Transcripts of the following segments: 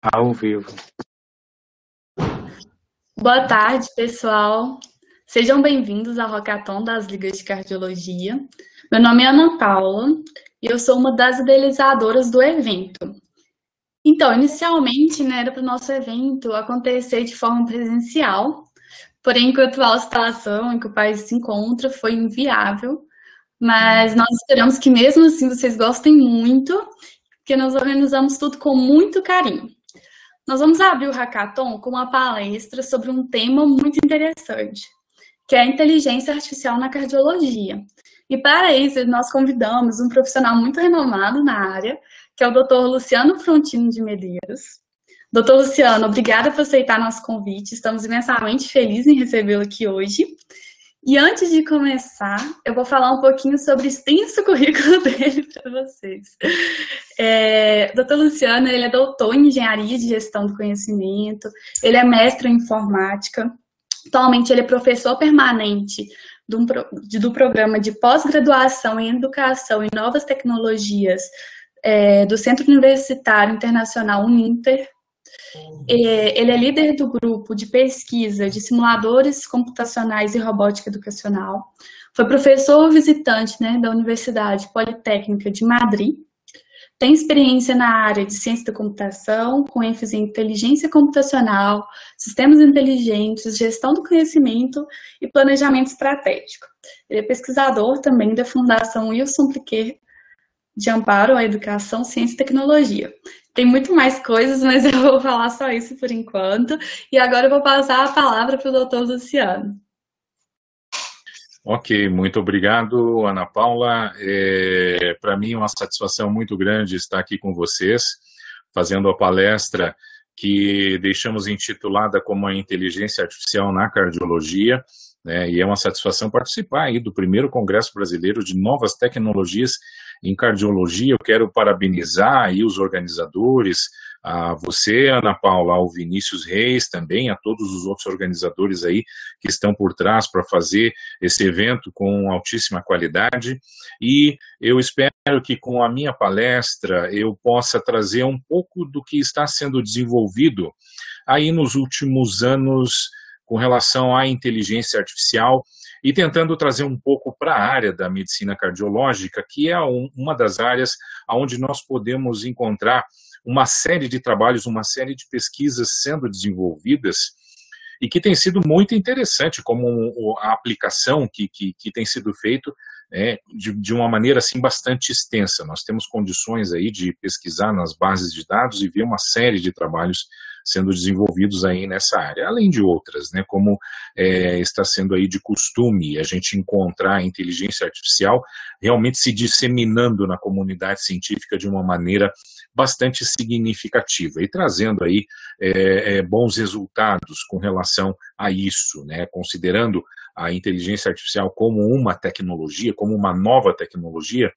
Ao vivo. Boa tarde, pessoal. Sejam bem-vindos ao Rockathon das Ligas de Cardiologia. Meu nome é Ana Paula e eu sou uma das idealizadoras do evento. Então, inicialmente, né, era para o nosso evento acontecer de forma presencial, porém, com a atual situação em que o país se encontra, foi inviável. Mas nós esperamos que mesmo assim vocês gostem muito, porque nós organizamos tudo com muito carinho. Nós vamos abrir o hackathon com uma palestra sobre um tema muito interessante, que é a inteligência artificial na cardiologia. E para isso, nós convidamos um profissional muito renomado na área, que é o Dr. Luciano Frontino de Medeiros. Doutor Luciano, obrigada por aceitar nosso convite. Estamos imensamente felizes em recebê-lo aqui hoje. E antes de começar, eu vou falar um pouquinho sobre o extenso currículo dele para vocês. É, Dr. Luciano, ele é doutor em Engenharia de Gestão do Conhecimento, ele é mestre em Informática, atualmente ele é professor permanente do, do programa de pós-graduação em Educação e Novas Tecnologias é, do Centro Universitário Internacional Uninter, ele é líder do grupo de pesquisa de simuladores computacionais e robótica educacional. Foi professor visitante né, da Universidade Politécnica de Madrid. Tem experiência na área de ciência da computação, com ênfase em inteligência computacional, sistemas inteligentes, gestão do conhecimento e planejamento estratégico. Ele é pesquisador também da Fundação Wilson Pliquet de Amparo à Educação, Ciência e Tecnologia. Tem muito mais coisas, mas eu vou falar só isso por enquanto. E agora eu vou passar a palavra para o doutor Luciano. Ok, muito obrigado, Ana Paula. É, para mim é uma satisfação muito grande estar aqui com vocês, fazendo a palestra que deixamos intitulada como a inteligência artificial na cardiologia. Né, e é uma satisfação participar aí do primeiro Congresso Brasileiro de Novas Tecnologias em cardiologia. Eu quero parabenizar aí os organizadores, a você, Ana Paula, ao Vinícius Reis também, a todos os outros organizadores aí que estão por trás para fazer esse evento com altíssima qualidade. E eu espero que com a minha palestra eu possa trazer um pouco do que está sendo desenvolvido aí nos últimos anos com relação à inteligência artificial e tentando trazer um pouco para a área da medicina cardiológica, que é um, uma das áreas onde nós podemos encontrar uma série de trabalhos, uma série de pesquisas sendo desenvolvidas e que tem sido muito interessante como a aplicação que, que, que tem sido feito é, de, de, uma maneira assim bastante extensa. Nós temos condições aí de pesquisar nas bases de dados e ver uma série de trabalhos sendo desenvolvidos aí nessa área, além de outras, né, como é, está sendo aí de costume a gente encontrar a inteligência artificial realmente se disseminando na comunidade científica de uma maneira bastante significativa e trazendo aí é, é, bons resultados com relação a isso, né, considerando a inteligência artificial como uma tecnologia, como uma nova tecnologia,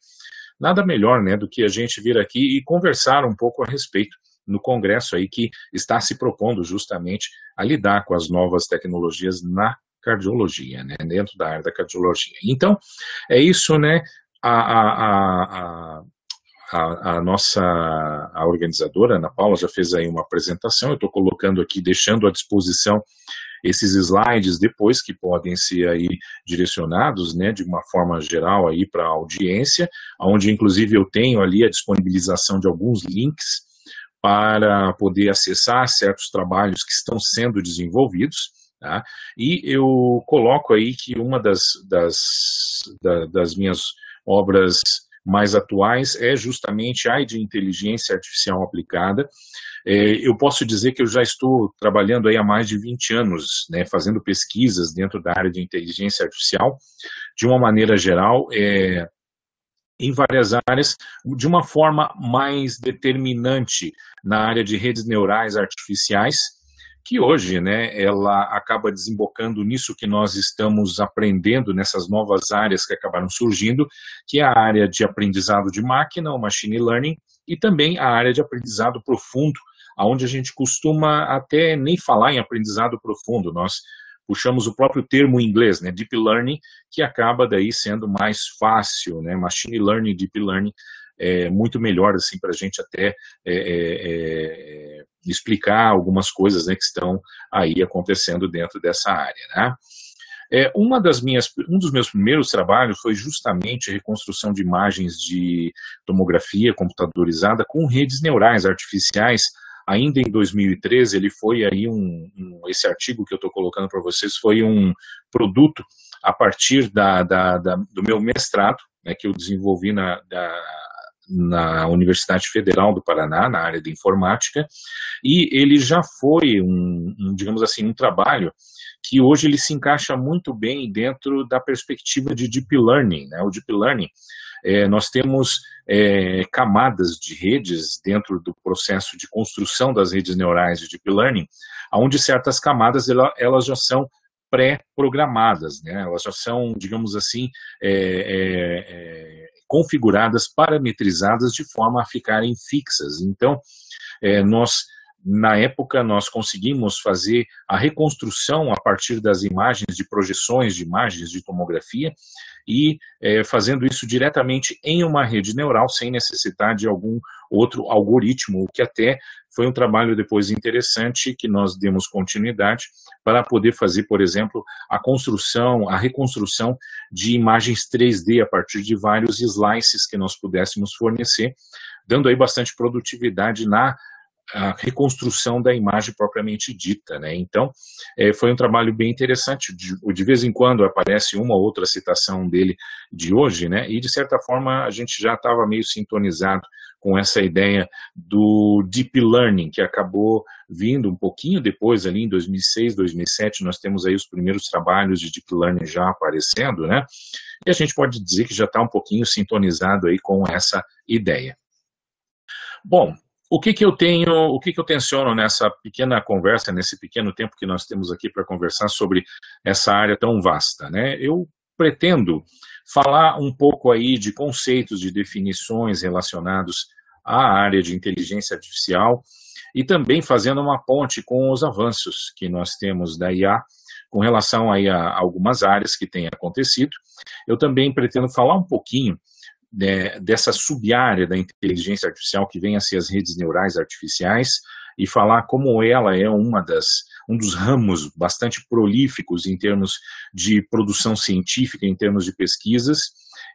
nada melhor né, do que a gente vir aqui e conversar um pouco a respeito no Congresso aí que está se propondo justamente a lidar com as novas tecnologias na cardiologia, né, dentro da área da cardiologia. Então, é isso, né, a, a, a, a, nossa a organizadora, Ana Paula, já fez aí uma apresentação, eu estou colocando aqui, deixando à disposição esses slides depois que podem ser aí direcionados, né, de uma forma geral aí para a audiência, onde inclusive eu tenho ali a disponibilização de alguns links para poder acessar certos trabalhos que estão sendo desenvolvidos, tá? e eu coloco aí que uma das, das, da, das minhas obras mais atuais é justamente a de inteligência artificial aplicada. É, eu posso dizer que eu já estou trabalhando aí há mais de 20 anos, né, fazendo pesquisas dentro da área de inteligência artificial. De uma maneira geral, é, em várias áreas, de uma forma mais determinante na área de redes neurais artificiais, que hoje, né, ela acaba desembocando nisso que nós estamos aprendendo nessas novas áreas que acabaram surgindo, que é a área de aprendizado de máquina, o machine learning, e também a área de aprendizado profundo, aonde a gente costuma até nem falar em aprendizado profundo, nós puxamos o próprio termo em inglês, né, deep learning, que acaba daí sendo mais fácil, né, machine learning, deep learning, é muito melhor assim para a gente até é, é, é, explicar algumas coisas né, que estão aí acontecendo dentro dessa área. Né? É, uma das minhas, um dos meus primeiros trabalhos foi justamente a reconstrução de imagens de tomografia computadorizada com redes neurais artificiais. Ainda em 2013, ele foi aí um, um esse artigo que eu estou colocando para vocês foi um produto a partir da, da, da, do meu mestrado, né, que eu desenvolvi na, da, na Universidade Federal do Paraná, na área de informática, e ele já foi um, um, digamos assim, um trabalho que hoje ele se encaixa muito bem dentro da perspectiva de Deep Learning. Né? O Deep Learning, é, nós temos é, camadas de redes dentro do processo de construção das redes neurais de Deep Learning, onde certas camadas elas já são pré-programadas, né? elas já são, digamos assim, é, é, é, configuradas, parametrizadas de forma a ficarem fixas. Então, é, nós na época, nós conseguimos fazer a reconstrução a partir das imagens de projeções de imagens de tomografia e é, fazendo isso diretamente em uma rede neural, sem necessitar de algum outro algoritmo, o que até foi um trabalho depois interessante que nós demos continuidade para poder fazer, por exemplo, a construção, a reconstrução de imagens 3D a partir de vários slices que nós pudéssemos fornecer, dando aí bastante produtividade na a reconstrução da imagem propriamente dita, né? Então, é, foi um trabalho bem interessante. De, de, vez em quando aparece uma ou outra citação dele de hoje, né? E de certa forma a gente já estava meio sintonizado com essa ideia do deep learning que acabou vindo um pouquinho depois ali em 2006, 2007 nós temos aí os primeiros trabalhos de deep learning já aparecendo, né? E a gente pode dizer que já está um pouquinho sintonizado aí com essa ideia. Bom, o que, que eu tenho, o que, que eu tenciono nessa pequena conversa, nesse pequeno tempo que nós temos aqui para conversar sobre essa área tão vasta, né? Eu pretendo falar um pouco aí de conceitos, de definições relacionados à área de inteligência artificial e também fazendo uma ponte com os avanços que nós temos da IA com relação aí a algumas áreas que têm acontecido. Eu também pretendo falar um pouquinho né, dessa sub-área da inteligência artificial que vem a ser as redes neurais artificiais e falar como ela é uma das um dos ramos bastante prolíficos em termos de produção científica, em termos de pesquisas,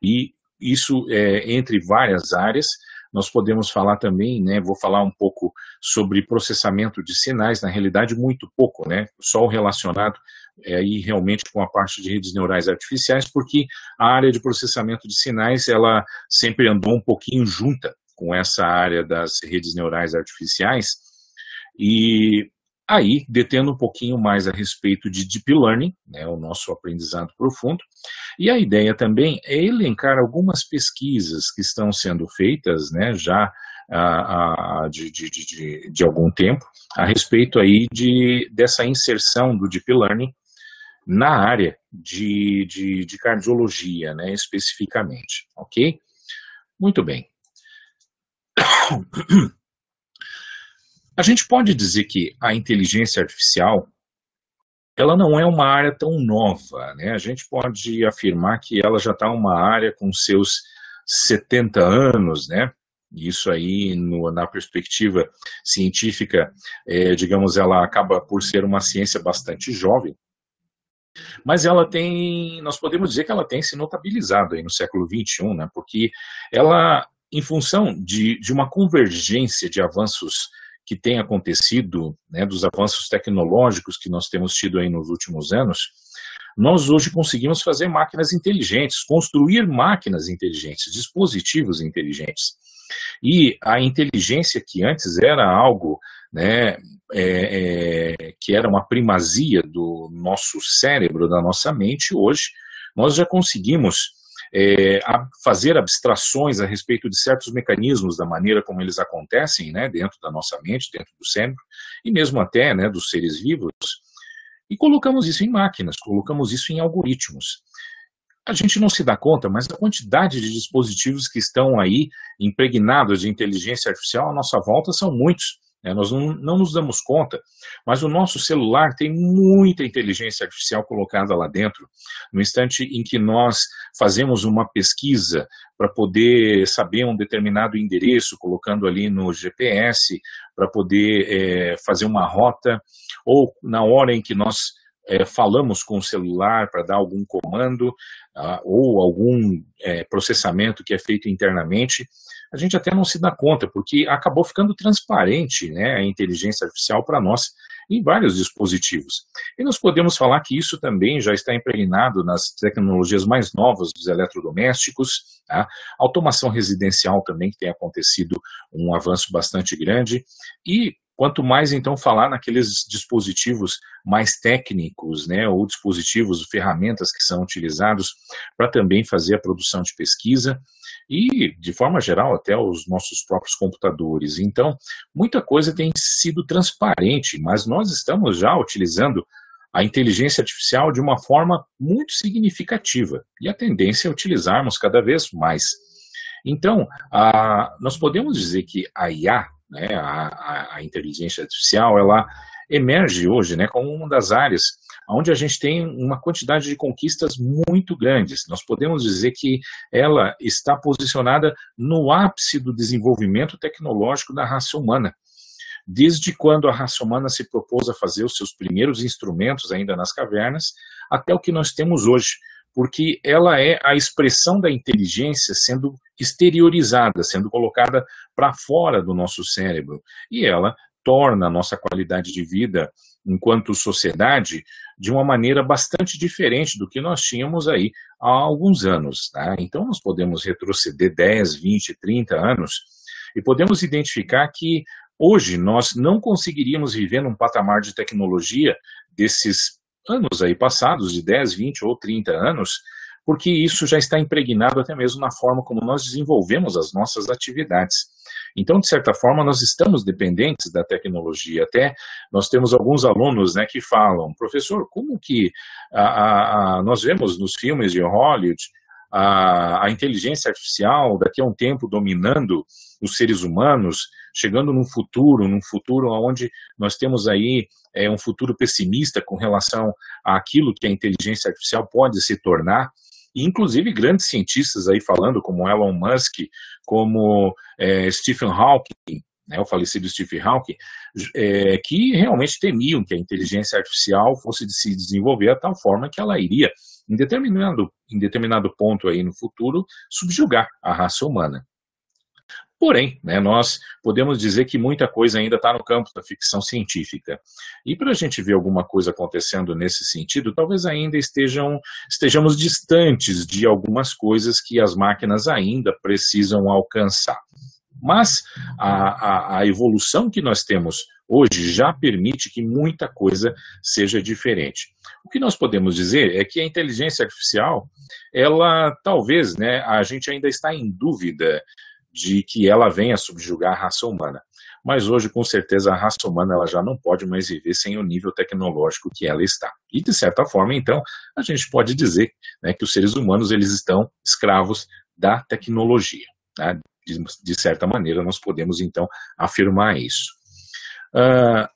e isso é, entre várias áreas, nós podemos falar também, né, vou falar um pouco sobre processamento de sinais, na realidade muito pouco, né, só o relacionado é, aí realmente com a parte de redes neurais artificiais, porque a área de processamento de sinais, ela sempre andou um pouquinho junta com essa área das redes neurais artificiais, e aí, detendo um pouquinho mais a respeito de Deep Learning, né, o nosso aprendizado profundo, e a ideia também é elencar algumas pesquisas que estão sendo feitas, né, já a, a, de, de, de, de, algum tempo, a respeito aí de, dessa inserção do Deep Learning na área de, de, de cardiologia, né, especificamente, ok? Muito bem. A gente pode dizer que a inteligência artificial ela não é uma área tão nova, né? A gente pode afirmar que ela já está uma área com seus 70 anos, né? Isso aí, no, na perspectiva científica, é, digamos, ela acaba por ser uma ciência bastante jovem, mas ela tem, nós podemos dizer que ela tem se notabilizado aí no século XXI, né? Porque ela, em função de, de uma convergência de avanços que tem acontecido, né, dos avanços tecnológicos que nós temos tido aí nos últimos anos, nós hoje conseguimos fazer máquinas inteligentes, construir máquinas inteligentes, dispositivos inteligentes. E a inteligência que antes era algo né, é, é, que era uma primazia do nosso cérebro, da nossa mente, hoje nós já conseguimos é, fazer abstrações a respeito de certos mecanismos da maneira como eles acontecem né, dentro da nossa mente, dentro do cérebro, e mesmo até né, dos seres vivos, e colocamos isso em máquinas, colocamos isso em algoritmos. A gente não se dá conta, mas a quantidade de dispositivos que estão aí impregnados de inteligência artificial à nossa volta são muitos. Né? Nós não, não nos damos conta, mas o nosso celular tem muita inteligência artificial colocada lá dentro. No instante em que nós fazemos uma pesquisa para poder saber um determinado endereço, colocando ali no GPS, para poder é, fazer uma rota, ou na hora em que nós é, falamos com o celular para dar algum comando ah, ou algum é, processamento que é feito internamente, a gente até não se dá conta, porque acabou ficando transparente né, a inteligência artificial para nós em vários dispositivos. E nós podemos falar que isso também já está impregnado nas tecnologias mais novas dos eletrodomésticos, tá? automação residencial também, que tem acontecido um avanço bastante grande, e Quanto mais, então, falar naqueles dispositivos mais técnicos, né, ou dispositivos, ferramentas que são utilizados para também fazer a produção de pesquisa e, de forma geral, até os nossos próprios computadores. Então, muita coisa tem sido transparente, mas nós estamos já utilizando a inteligência artificial de uma forma muito significativa e a tendência é utilizarmos cada vez mais. Então, a, nós podemos dizer que a IA, né, a, a, inteligência artificial, ela emerge hoje né, como uma das áreas onde a gente tem uma quantidade de conquistas muito grandes. Nós podemos dizer que ela está posicionada no ápice do desenvolvimento tecnológico da raça humana. Desde quando a raça humana se propôs a fazer os seus primeiros instrumentos ainda nas cavernas, até o que nós temos hoje, porque ela é a expressão da inteligência sendo exteriorizada, sendo colocada para fora do nosso cérebro. E ela torna a nossa qualidade de vida enquanto sociedade de uma maneira bastante diferente do que nós tínhamos aí há alguns anos. Tá? Então, nós podemos retroceder 10, 20, 30 anos e podemos identificar que hoje nós não conseguiríamos viver num patamar de tecnologia desses anos aí passados, de 10, 20 ou 30 anos, porque isso já está impregnado até mesmo na forma como nós desenvolvemos as nossas atividades. Então, de certa forma, nós estamos dependentes da tecnologia. Até nós temos alguns alunos né, que falam, professor, como que a, a, a, nós vemos nos filmes de Hollywood a, a inteligência artificial daqui a um tempo dominando os seres humanos, chegando num futuro, num futuro onde nós temos aí é, um futuro pessimista com relação àquilo que a inteligência artificial pode se tornar, inclusive grandes cientistas aí falando, como Elon Musk, como é, Stephen Hawking, né, o falecido Stephen Hawking, é, que realmente temiam que a inteligência artificial fosse de se desenvolver a tal forma que ela iria, em determinado, em determinado ponto aí no futuro, subjugar a raça humana. Porém, né, nós podemos dizer que muita coisa ainda está no campo da ficção científica. E para a gente ver alguma coisa acontecendo nesse sentido, talvez ainda estejam, estejamos distantes de algumas coisas que as máquinas ainda precisam alcançar. Mas a, a, a evolução que nós temos hoje já permite que muita coisa seja diferente. O que nós podemos dizer é que a inteligência artificial, ela talvez, né, a gente ainda está em dúvida de que ela venha subjugar a raça humana. Mas hoje, com certeza, a raça humana ela já não pode mais viver sem o nível tecnológico que ela está. E, de certa forma, então, a gente pode dizer né, que os seres humanos eles estão escravos da tecnologia. Né? De, de, certa maneira, nós podemos, então, afirmar isso. Uh,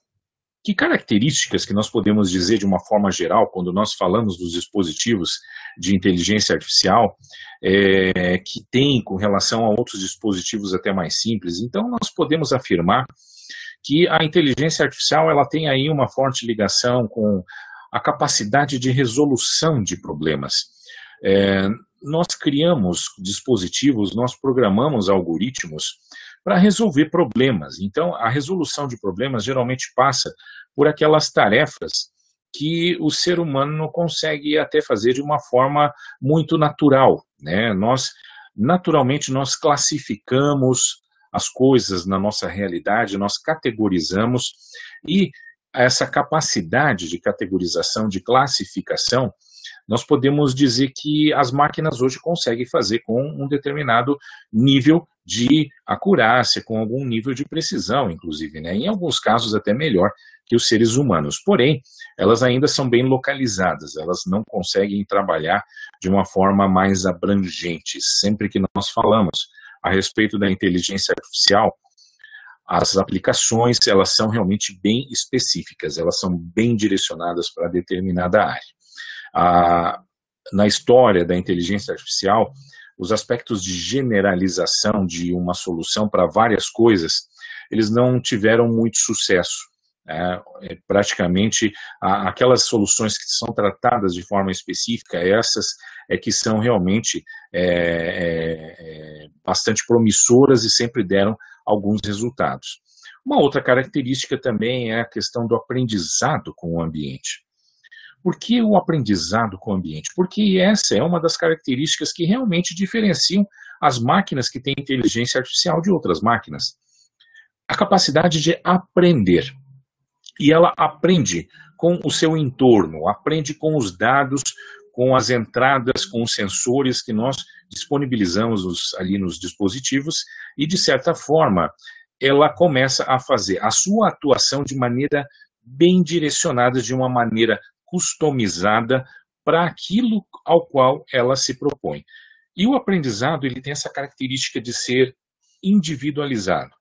que características que nós podemos dizer de uma forma geral, quando nós falamos dos dispositivos de inteligência artificial, é, que tem com relação a outros dispositivos até mais simples? Então, nós podemos afirmar que a inteligência artificial ela tem aí uma forte ligação com a capacidade de resolução de problemas. É, nós criamos dispositivos, nós programamos algoritmos para resolver problemas. Então, a resolução de problemas geralmente passa por aquelas tarefas que o ser humano não consegue até fazer de uma forma muito natural. Né? Nós, naturalmente, nós classificamos as coisas na nossa realidade, nós categorizamos e essa capacidade de categorização, de classificação, nós podemos dizer que as máquinas hoje conseguem fazer com um determinado nível de acurácia, com algum nível de precisão, inclusive, né? em alguns casos até melhor que os seres humanos. Porém, elas ainda são bem localizadas, elas não conseguem trabalhar de uma forma mais abrangente. Sempre que nós falamos a respeito da inteligência artificial, as aplicações, elas são realmente bem específicas, elas são bem direcionadas para determinada área. Na história da inteligência artificial, os aspectos de generalização de uma solução para várias coisas, eles não tiveram muito sucesso. Né? É, praticamente, aquelas soluções que são tratadas de forma específica, essas é que são realmente é, é, é bastante promissoras e sempre deram alguns resultados. Uma outra característica também é a questão do aprendizado com o ambiente. Por que o aprendizado com o ambiente? Porque essa é uma das características que realmente diferenciam as máquinas que têm inteligência artificial de outras máquinas. A capacidade de aprender. E ela aprende com o seu entorno, aprende com os dados, com as entradas, com os sensores que nós disponibilizamos os, ali nos dispositivos e, de certa forma, ela começa a fazer a sua atuação de maneira bem direcionada, de uma maneira customizada para aquilo ao qual ela se propõe. E o aprendizado ele tem essa característica de ser individualizado,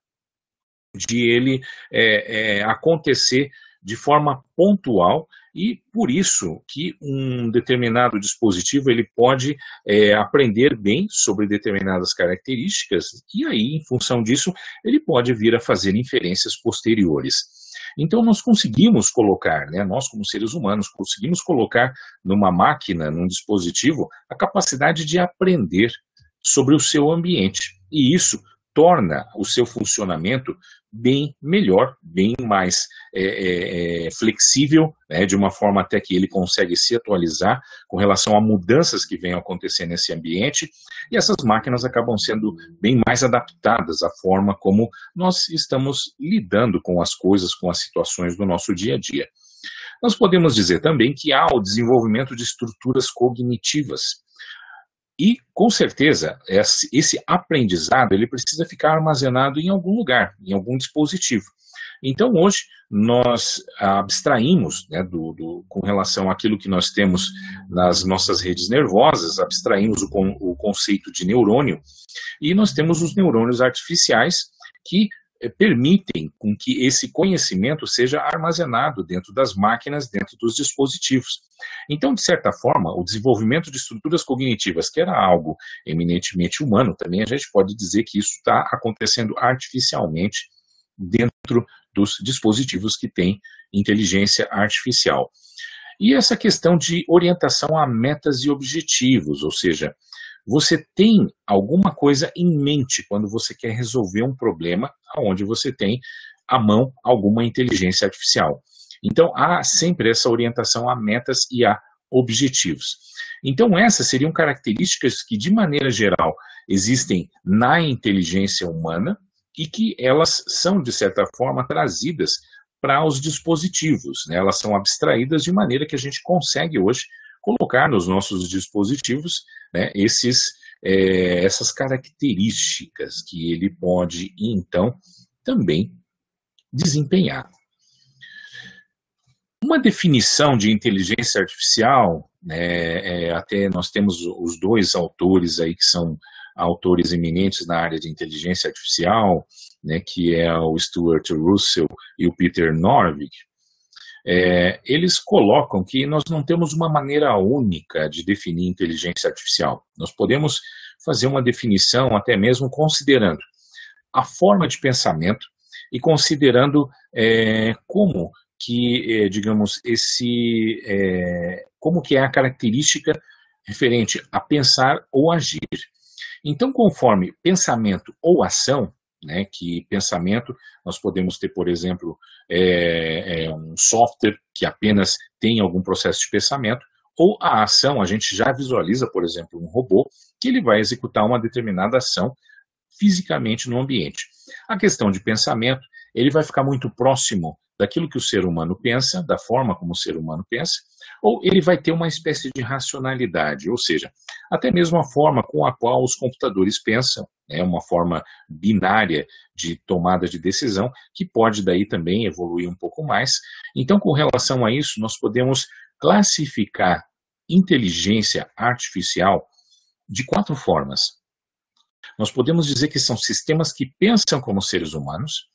de ele é, é, acontecer de forma pontual e por isso que um determinado dispositivo ele pode é, aprender bem sobre determinadas características e aí, em função disso, ele pode vir a fazer inferências posteriores. Então nós conseguimos colocar, né, nós como seres humanos, conseguimos colocar numa máquina, num dispositivo, a capacidade de aprender sobre o seu ambiente. E isso torna o seu funcionamento bem melhor, bem mais é, é, é, flexível, né, de uma forma até que ele consegue se atualizar com relação a mudanças que vêm acontecer nesse ambiente, e essas máquinas acabam sendo bem mais adaptadas à forma como nós estamos lidando com as coisas, com as situações do nosso dia a dia. Nós podemos dizer também que há o desenvolvimento de estruturas cognitivas, e, com certeza, esse aprendizado ele precisa ficar armazenado em algum lugar, em algum dispositivo. Então, hoje, nós abstraímos, né, do, do, com relação àquilo que nós temos nas nossas redes nervosas, abstraímos o, o conceito de neurônio, e nós temos os neurônios artificiais que permitem com que esse conhecimento seja armazenado dentro das máquinas, dentro dos dispositivos. Então, de certa forma, o desenvolvimento de estruturas cognitivas, que era algo eminentemente humano, também a gente pode dizer que isso está acontecendo artificialmente dentro dos dispositivos que têm inteligência artificial. E essa questão de orientação a metas e objetivos, ou seja, você tem alguma coisa em mente quando você quer resolver um problema onde você tem à mão alguma inteligência artificial. Então, há sempre essa orientação a metas e a objetivos. Então, essas seriam características que, de maneira geral, existem na inteligência humana e que elas são, de certa forma, trazidas para os dispositivos. Né? Elas são abstraídas de maneira que a gente consegue hoje colocar nos nossos dispositivos né, esses, é, essas características que ele pode, então, também desempenhar. Uma definição de inteligência artificial, né, é, até nós temos os dois autores aí que são autores eminentes na área de inteligência artificial, né, que é o Stuart Russell e o Peter Norvig, é, eles colocam que nós não temos uma maneira única de definir inteligência artificial. Nós podemos fazer uma definição até mesmo considerando a forma de pensamento e considerando é, como que, é, digamos, esse, é, como que é a característica referente a pensar ou agir. Então, conforme pensamento ou ação, né, que pensamento, nós podemos ter, por exemplo, é, é um software que apenas tem algum processo de pensamento, ou a ação, a gente já visualiza, por exemplo, um robô que ele vai executar uma determinada ação fisicamente no ambiente. A questão de pensamento, ele vai ficar muito próximo daquilo que o ser humano pensa, da forma como o ser humano pensa, ou ele vai ter uma espécie de racionalidade, ou seja, até mesmo a forma com a qual os computadores pensam, é uma forma binária de tomada de decisão, que pode daí também evoluir um pouco mais. Então, com relação a isso, nós podemos classificar inteligência artificial de quatro formas. Nós podemos dizer que são sistemas que pensam como seres humanos,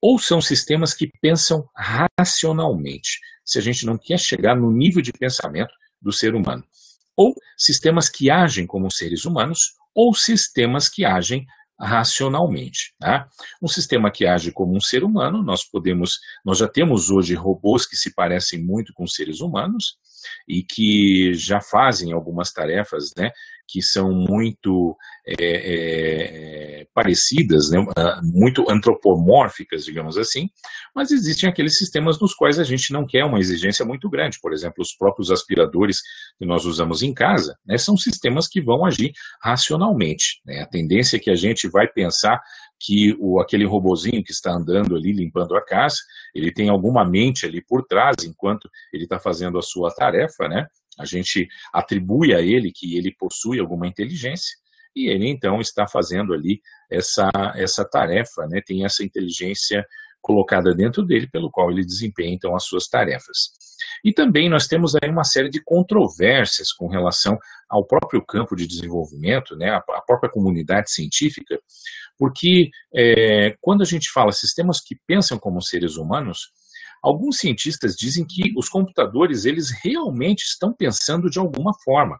Ou são sistemas que pensam racionalmente, se a gente não quer chegar no nível de pensamento do ser humano. Ou sistemas que agem como seres humanos, ou sistemas que agem racionalmente. Tá? Um sistema que age como um ser humano, nós podemos, nós já temos hoje robôs que se parecem muito com seres humanos e que já fazem algumas tarefas, né, que são muito é, é, parecidas, né, ah, muito antropomórficas, digamos assim, mas existem aqueles sistemas nos quais a gente não quer uma exigência muito grande. Por exemplo, os próprios aspiradores que nós usamos em casa né, são sistemas que vão agir racionalmente. Né? A tendência é que a gente vai pensar que o, aquele robozinho que está andando ali limpando a casa, ele tem alguma mente ali por trás enquanto ele está fazendo a sua tarefa, né? A gente atribui a ele que ele possui alguma inteligência e ele então está fazendo ali essa, essa tarefa, né? Tem essa inteligência colocada dentro dele, pelo qual ele desempenha então as suas tarefas. E também nós temos aí uma série de controvérsias com relação ao próprio campo de desenvolvimento, né, a, própria comunidade científica, porque é, quando a gente fala sistemas que pensam como seres humanos, alguns cientistas dizem que os computadores eles realmente estão pensando de alguma forma.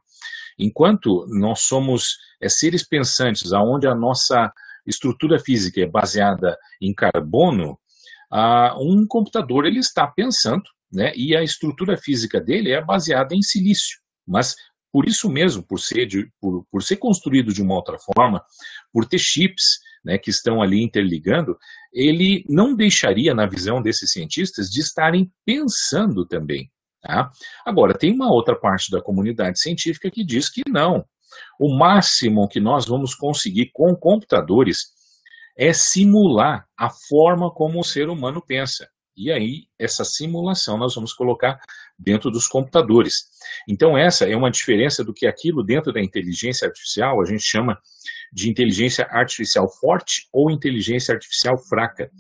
Enquanto nós somos é, seres pensantes, aonde a nossa estrutura física é baseada em carbono, um computador ele está pensando, né, e a estrutura física dele é baseada em silício. Mas por isso mesmo, por ser, de, por, por ser construído de uma outra forma, por ter chips né, que estão ali interligando, ele não deixaria, na visão desses cientistas, de estarem pensando também. Tá? Agora, tem uma outra parte da comunidade científica que diz que não. O máximo que nós vamos conseguir com computadores é simular a forma como o ser humano pensa. E aí, essa simulação nós vamos colocar dentro dos computadores. Então, essa é uma diferença do que aquilo dentro da inteligência artificial a gente chama de inteligência artificial forte ou inteligência artificial fraca.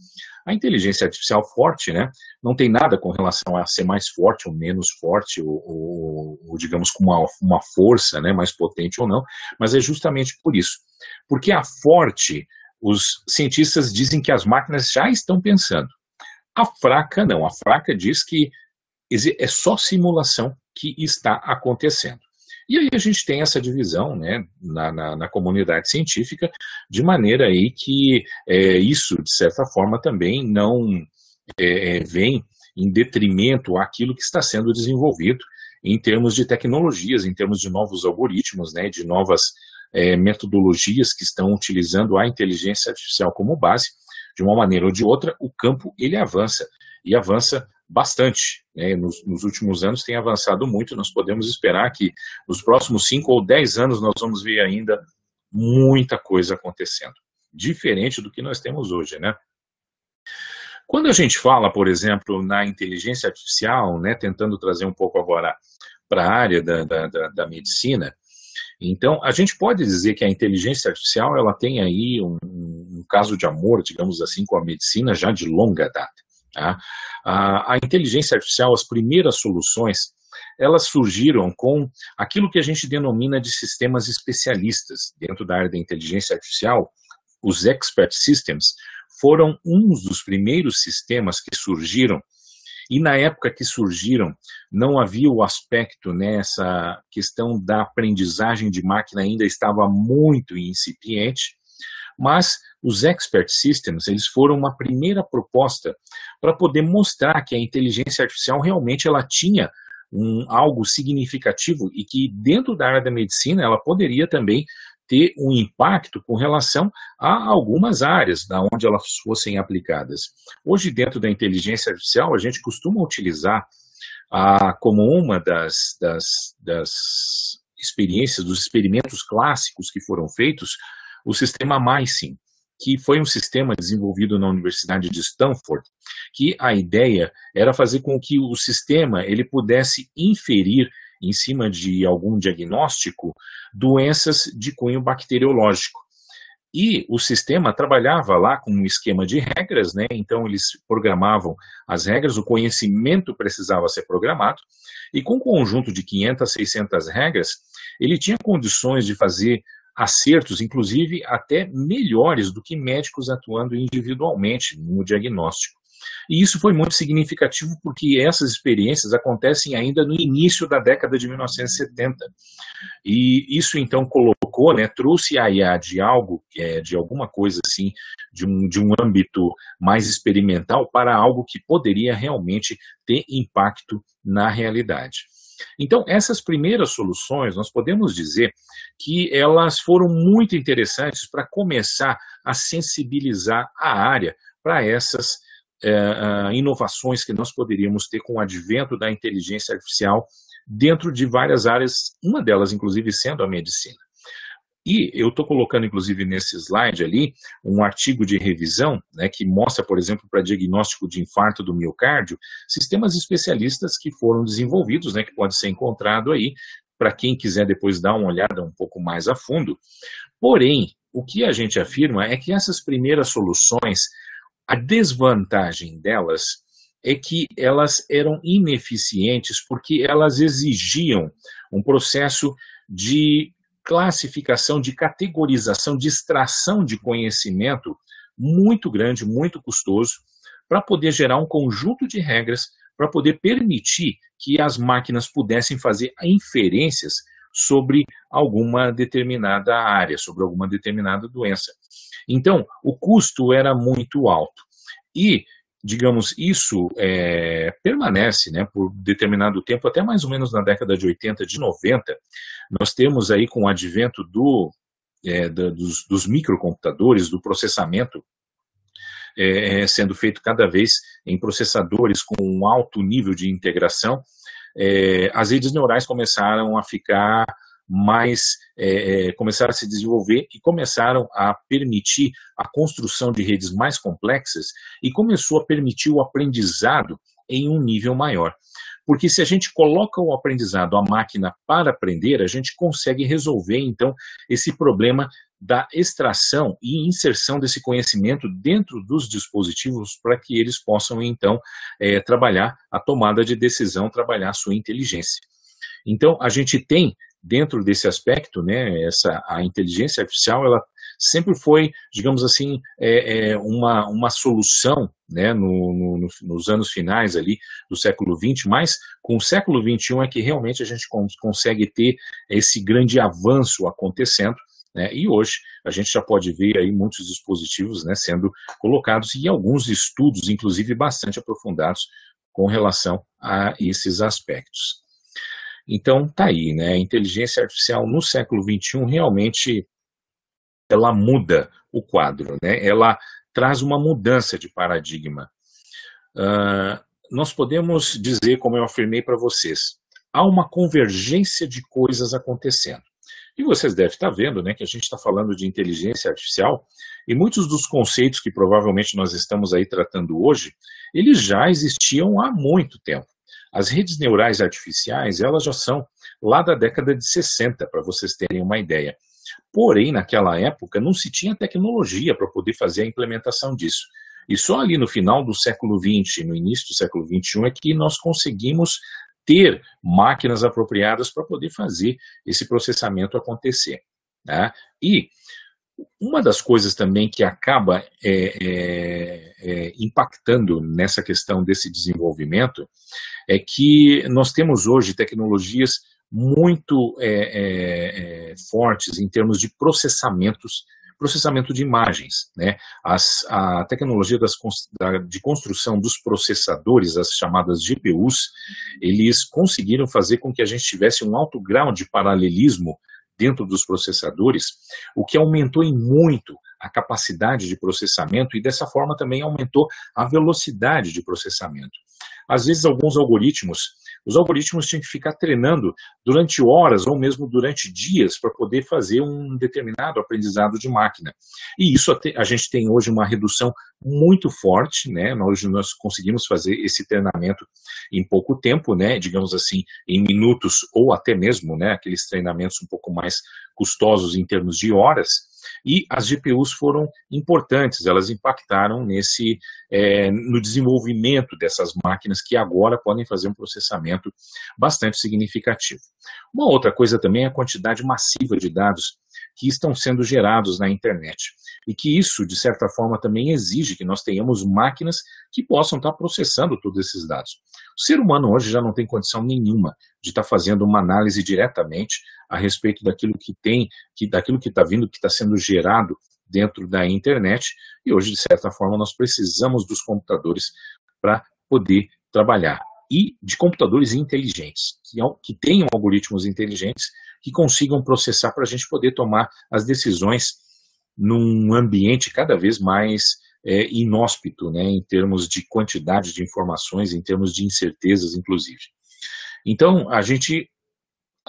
A inteligência artificial forte, né, não tem nada com relação a ser mais forte ou menos forte, ou, ou, ou digamos, com uma, uma força né, mais potente ou não, mas é justamente por isso. Porque a forte, os cientistas dizem que as máquinas já estão pensando. A fraca não, a fraca diz que é só simulação que está acontecendo. E aí a gente tem essa divisão né, na, na, na comunidade científica, de maneira aí que é, isso, de certa forma, também não é, é vem em detrimento àquilo que está sendo desenvolvido em termos de tecnologias, em termos de novos algoritmos, né, de novas é, metodologias que estão utilizando a inteligência artificial como base, de uma maneira ou de outra, o campo ele avança. E avança bastante. Né? Nos, nos, últimos anos tem avançado muito. Nós podemos esperar que nos próximos cinco ou dez anos nós vamos ver ainda muita coisa acontecendo, diferente do que nós temos hoje, né? Quando a gente fala, por exemplo, na inteligência artificial, né, tentando trazer um pouco agora para a área da, da, da, da medicina, então, a gente pode dizer que a inteligência artificial ela tem aí um, um caso de amor, digamos assim, com a medicina já de longa data. Tá? A, a inteligência artificial, as primeiras soluções, elas surgiram com aquilo que a gente denomina de sistemas especialistas. Dentro da área da inteligência artificial, os expert systems foram um dos primeiros sistemas que surgiram e na época que surgiram, não havia o aspecto nessa né, questão da aprendizagem de máquina ainda estava muito incipiente, mas os expert systems, eles foram uma primeira proposta para poder mostrar que a inteligência artificial realmente ela tinha um, algo significativo e que dentro da área da medicina ela poderia também ter um impacto com relação a algumas áreas da onde elas fossem aplicadas. Hoje, dentro da inteligência artificial, a gente costuma utilizar ah, como uma das, das, das experiências, dos experimentos clássicos que foram feitos, o sistema MySim, que foi um sistema desenvolvido na Universidade de Stanford, que a ideia era fazer com que o sistema ele pudesse inferir em cima de algum diagnóstico, doenças de cunho bacteriológico. E o sistema trabalhava lá com um esquema de regras, né? então eles programavam as regras, o conhecimento precisava ser programado, e com um conjunto de 500, 600 regras, ele tinha condições de fazer acertos, inclusive até melhores do que médicos atuando individualmente no diagnóstico. E isso foi muito significativo porque essas experiências acontecem ainda no início da década de 1970. E isso então colocou, né, trouxe a IA de algo, é, de alguma coisa assim, de um, de um âmbito mais experimental para algo que poderia realmente ter impacto na realidade. Então, essas primeiras soluções, nós podemos dizer que elas foram muito interessantes para começar a sensibilizar a área para essas é, inovações que nós poderíamos ter com o advento da inteligência artificial dentro de várias áreas, uma delas, inclusive, sendo a medicina. E eu estou colocando, inclusive, nesse slide ali, um artigo de revisão, né, que mostra, por exemplo, para diagnóstico de infarto do miocárdio, sistemas especialistas que foram desenvolvidos, né, que pode ser encontrado aí, para quem quiser depois dar uma olhada um pouco mais a fundo. Porém, o que a gente afirma é que essas primeiras soluções, a desvantagem delas é que elas eram ineficientes porque elas exigiam um processo de classificação, de categorização, de extração de conhecimento muito grande, muito custoso, para poder gerar um conjunto de regras para poder permitir que as máquinas pudessem fazer inferências sobre alguma determinada área, sobre alguma determinada doença. Então, o custo era muito alto. E digamos, isso é, permanece né, por determinado tempo, até mais ou menos na década de 80, de 90, nós temos aí com o advento do, é, da, dos, dos, microcomputadores, do processamento, é, sendo feito cada vez em processadores com um alto nível de integração, é, as redes neurais começaram a ficar mais é, é, começaram a se desenvolver e começaram a permitir a construção de redes mais complexas e começou a permitir o aprendizado em um nível maior. Porque se a gente coloca o aprendizado, a máquina para aprender, a gente consegue resolver então esse problema da extração e inserção desse conhecimento dentro dos dispositivos para que eles possam então é, trabalhar a tomada de decisão, trabalhar a sua inteligência. Então a gente tem dentro desse aspecto, né, essa, a inteligência artificial, ela sempre foi, digamos assim, é, é uma, uma solução né, no, no, nos anos finais ali do século XX, mas com o século XXI é que realmente a gente consegue ter esse grande avanço acontecendo, né, e hoje a gente já pode ver aí muitos dispositivos né, sendo colocados e alguns estudos, inclusive bastante aprofundados, com relação a esses aspectos. Então, tá aí, né? A inteligência artificial no século XXI realmente ela muda o quadro, né? Ela traz uma mudança de paradigma. Uh, nós podemos dizer, como eu afirmei para vocês, há uma convergência de coisas acontecendo. E vocês devem estar vendo né, que a gente está falando de inteligência artificial e muitos dos conceitos que provavelmente nós estamos aí tratando hoje, eles já existiam há muito tempo. As redes neurais artificiais, elas já são lá da década de 60, para vocês terem uma ideia. Porém, naquela época, não se tinha tecnologia para poder fazer a implementação disso. E só ali no final do século XX, no início do século XXI, é que nós conseguimos ter máquinas apropriadas para poder fazer esse processamento acontecer. Né? E uma das coisas também que acaba é, é, é, impactando nessa questão desse desenvolvimento é que nós temos hoje tecnologias muito é, é, é, fortes em termos de processamentos, processamento de imagens. Né? As, a tecnologia das, da, de construção dos processadores, as chamadas GPUs, eles conseguiram fazer com que a gente tivesse um alto grau de paralelismo dentro dos processadores, o que aumentou em muito a capacidade de processamento e dessa forma também aumentou a velocidade de processamento. Às vezes alguns algoritmos os algoritmos tinham que ficar treinando durante horas ou mesmo durante dias para poder fazer um determinado aprendizado de máquina. E isso a gente tem hoje uma redução muito forte, né? Hoje nós conseguimos fazer esse treinamento em pouco tempo, né? Digamos assim, em minutos ou até mesmo, né? Aqueles treinamentos um pouco mais custosos em termos de horas. E as GPUs foram importantes, elas impactaram nesse, é, no desenvolvimento dessas máquinas que agora podem fazer um processamento bastante significativo. Uma outra coisa também é a quantidade massiva de dados que estão sendo gerados na internet. E que isso, de certa forma, também exige que nós tenhamos máquinas que possam estar processando todos esses dados. O ser humano hoje já não tem condição nenhuma de estar fazendo uma análise diretamente a respeito daquilo que tem, que, daquilo que está vindo, que está sendo gerado dentro da internet, e hoje, de certa forma, nós precisamos dos computadores para poder trabalhar. E de computadores inteligentes, que, que tenham algoritmos inteligentes que consigam processar para a gente poder tomar as decisões num ambiente cada vez mais é, inóspito, né, em termos de quantidade de informações, em termos de incertezas, inclusive. Então, a gente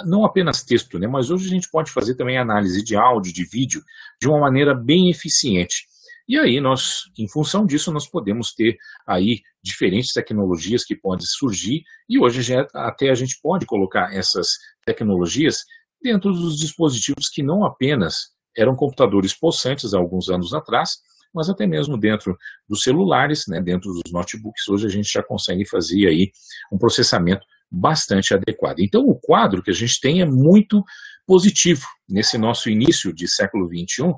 não apenas texto, né, mas hoje a gente pode fazer também análise de áudio, de vídeo, de uma maneira bem eficiente. E aí nós, em função disso, nós podemos ter aí diferentes tecnologias que podem surgir e hoje até a gente pode colocar essas tecnologias dentro dos dispositivos que não apenas eram computadores possantes há alguns anos atrás, mas até mesmo dentro dos celulares, né, dentro dos notebooks, hoje a gente já consegue fazer aí um processamento bastante adequado. Então, o quadro que a gente tem é muito positivo nesse nosso início de século XXI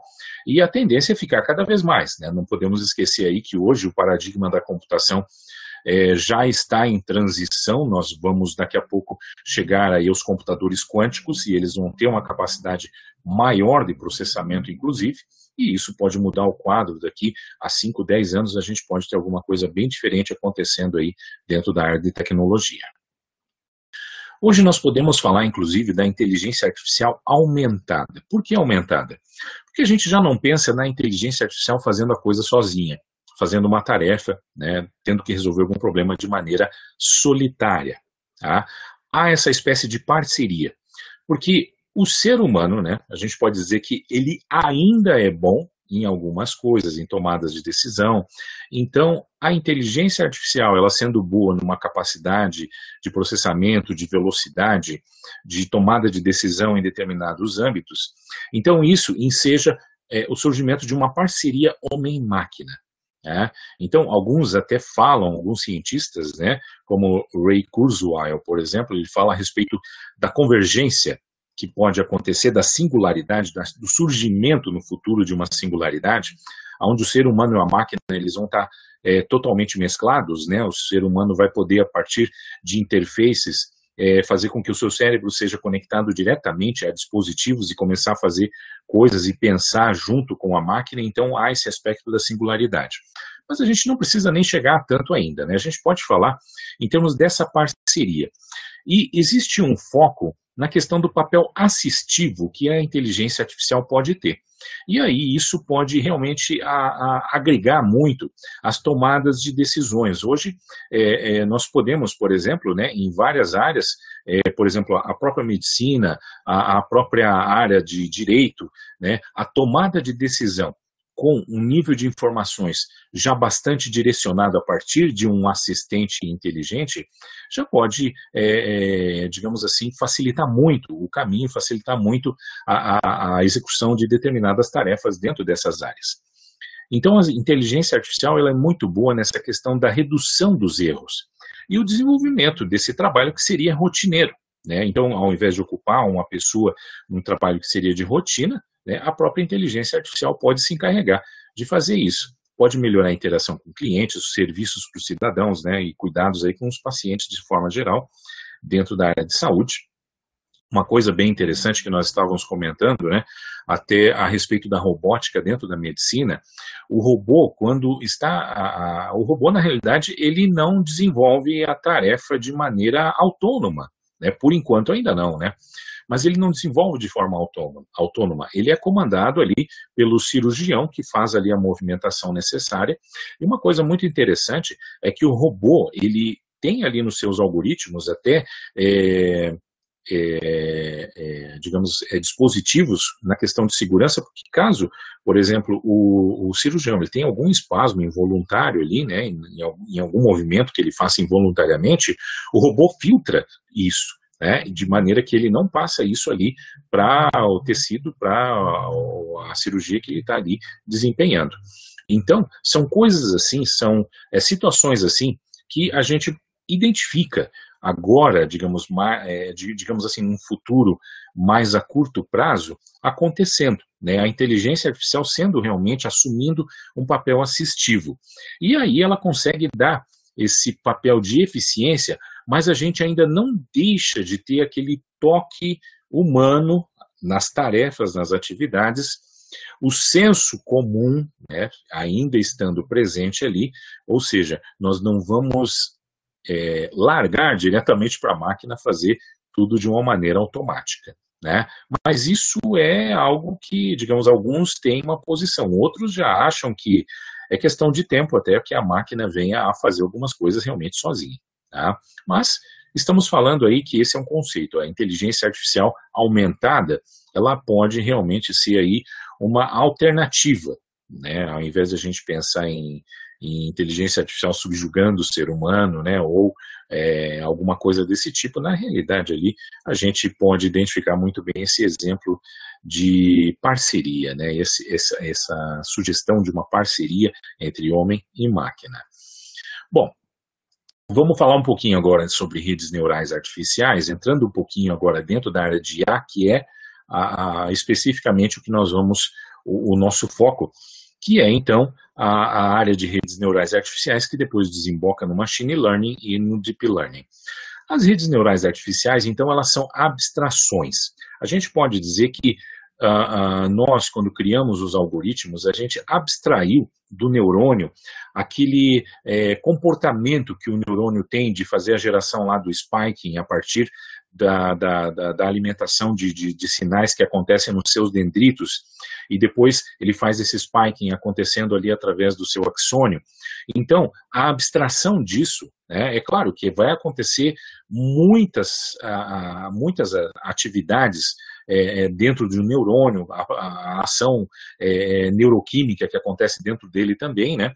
e a tendência é ficar cada vez mais. Né? Não podemos esquecer aí que hoje o paradigma da computação é, já está em transição, nós vamos daqui a pouco chegar aí aos computadores quânticos e eles vão ter uma capacidade maior de processamento, inclusive, e isso pode mudar o quadro daqui a 5, 10 anos, a gente pode ter alguma coisa bem diferente acontecendo aí dentro da área de tecnologia. Hoje nós podemos falar, inclusive, da inteligência artificial aumentada. Por que aumentada? Porque a gente já não pensa na inteligência artificial fazendo a coisa sozinha, fazendo uma tarefa, né, tendo que resolver algum problema de maneira solitária. Tá? Há essa espécie de parceria. Porque o ser humano, né, a gente pode dizer que ele ainda é bom em algumas coisas, em tomadas de decisão. Então, a inteligência artificial, ela sendo boa numa capacidade de processamento, de velocidade, de tomada de decisão em determinados âmbitos, então isso enseja é, o surgimento de uma parceria homem-máquina. Né? Então, alguns até falam, alguns cientistas, né, como Ray Kurzweil, por exemplo, ele fala a respeito da convergência que pode acontecer da singularidade, do surgimento no futuro de uma singularidade, onde o ser humano e a máquina eles vão estar é, totalmente mesclados, né? O ser humano vai poder, a partir de interfaces, é, fazer com que o seu cérebro seja conectado diretamente a dispositivos e começar a fazer coisas e pensar junto com a máquina, então há esse aspecto da singularidade. Mas a gente não precisa nem chegar tanto ainda, né? A gente pode falar em termos dessa parceria. E existe um foco na questão do papel assistivo que a inteligência artificial pode ter. E aí isso pode realmente a, a, agregar muito as tomadas de decisões. Hoje é, é, nós podemos, por exemplo, né, em várias áreas, é, por exemplo, a própria medicina, a, a própria área de direito, né, a tomada de decisão com um nível de informações já bastante direcionado a partir de um assistente inteligente, já pode, é, é, digamos assim, facilitar muito o caminho, facilitar muito a, a, a, execução de determinadas tarefas dentro dessas áreas. Então, a inteligência artificial ela é muito boa nessa questão da redução dos erros e o desenvolvimento desse trabalho que seria rotineiro. Né? Então, ao invés de ocupar uma pessoa num trabalho que seria de rotina, né, a própria inteligência artificial pode se encarregar de fazer isso. Pode melhorar a interação com clientes, os serviços para os cidadãos, né, e cuidados aí com os pacientes de forma geral, dentro da área de saúde. Uma coisa bem interessante que nós estávamos comentando, né, até a respeito da robótica dentro da medicina, o robô, quando está, a, a, o robô na realidade, ele não desenvolve a tarefa de maneira autônoma, né, por enquanto ainda não, né, mas ele não desenvolve de forma autônoma. Ele é comandado ali pelo cirurgião que faz ali a movimentação necessária. E uma coisa muito interessante é que o robô, ele tem ali nos seus algoritmos até é, é, é, digamos, é, dispositivos na questão de segurança, porque caso, por exemplo, o, o cirurgião ele tem algum espasmo involuntário ali, né, em, em, algum movimento que ele faça involuntariamente, o robô filtra isso né, de maneira que ele não passa isso ali para o tecido, para a cirurgia que ele está ali desempenhando. Então, são coisas assim, são é, situações assim que a gente identifica agora, digamos, mais, é, digamos assim, um futuro mais a curto prazo acontecendo, né? A inteligência artificial sendo realmente assumindo um papel assistivo. E aí ela consegue dar esse papel de eficiência, mas a gente ainda não deixa de ter aquele toque humano nas tarefas, nas atividades, o senso comum, né, ainda estando presente ali, ou seja, nós não vamos é, largar diretamente para a máquina fazer tudo de uma maneira automática. Né? Mas isso é algo que, digamos, alguns têm uma posição, outros já acham que é questão de tempo até que a máquina venha a fazer algumas coisas realmente sozinha. Tá? Mas estamos falando aí que esse é um conceito, a inteligência artificial aumentada, ela pode realmente ser aí uma alternativa, né? Ao invés de a gente pensar em, em inteligência artificial subjugando o ser humano, né? Ou é, alguma coisa desse tipo, na realidade ali a gente pode identificar muito bem esse exemplo de parceria, né? Esse, essa, essa sugestão de uma parceria entre homem e máquina. Bom, Vamos falar um pouquinho agora sobre redes neurais artificiais, entrando um pouquinho agora dentro da área de IA, que é a, a, especificamente o que nós vamos, o, o nosso foco, que é então a, a, área de redes neurais artificiais, que depois desemboca no machine learning e no deep learning. As redes neurais artificiais, então, elas são abstrações. A gente pode dizer que nós, quando criamos os algoritmos, a gente abstraiu do neurônio aquele é, comportamento que o neurônio tem de fazer a geração lá do spiking a partir da, da, da, da alimentação de, de, de, sinais que acontecem nos seus dendritos, e depois ele faz esse spiking acontecendo ali através do seu axônio. Então, a abstração disso, né, é claro que vai acontecer muitas, muitas atividades é, é, dentro de um neurônio, a, a ação é, neuroquímica que acontece dentro dele também, né?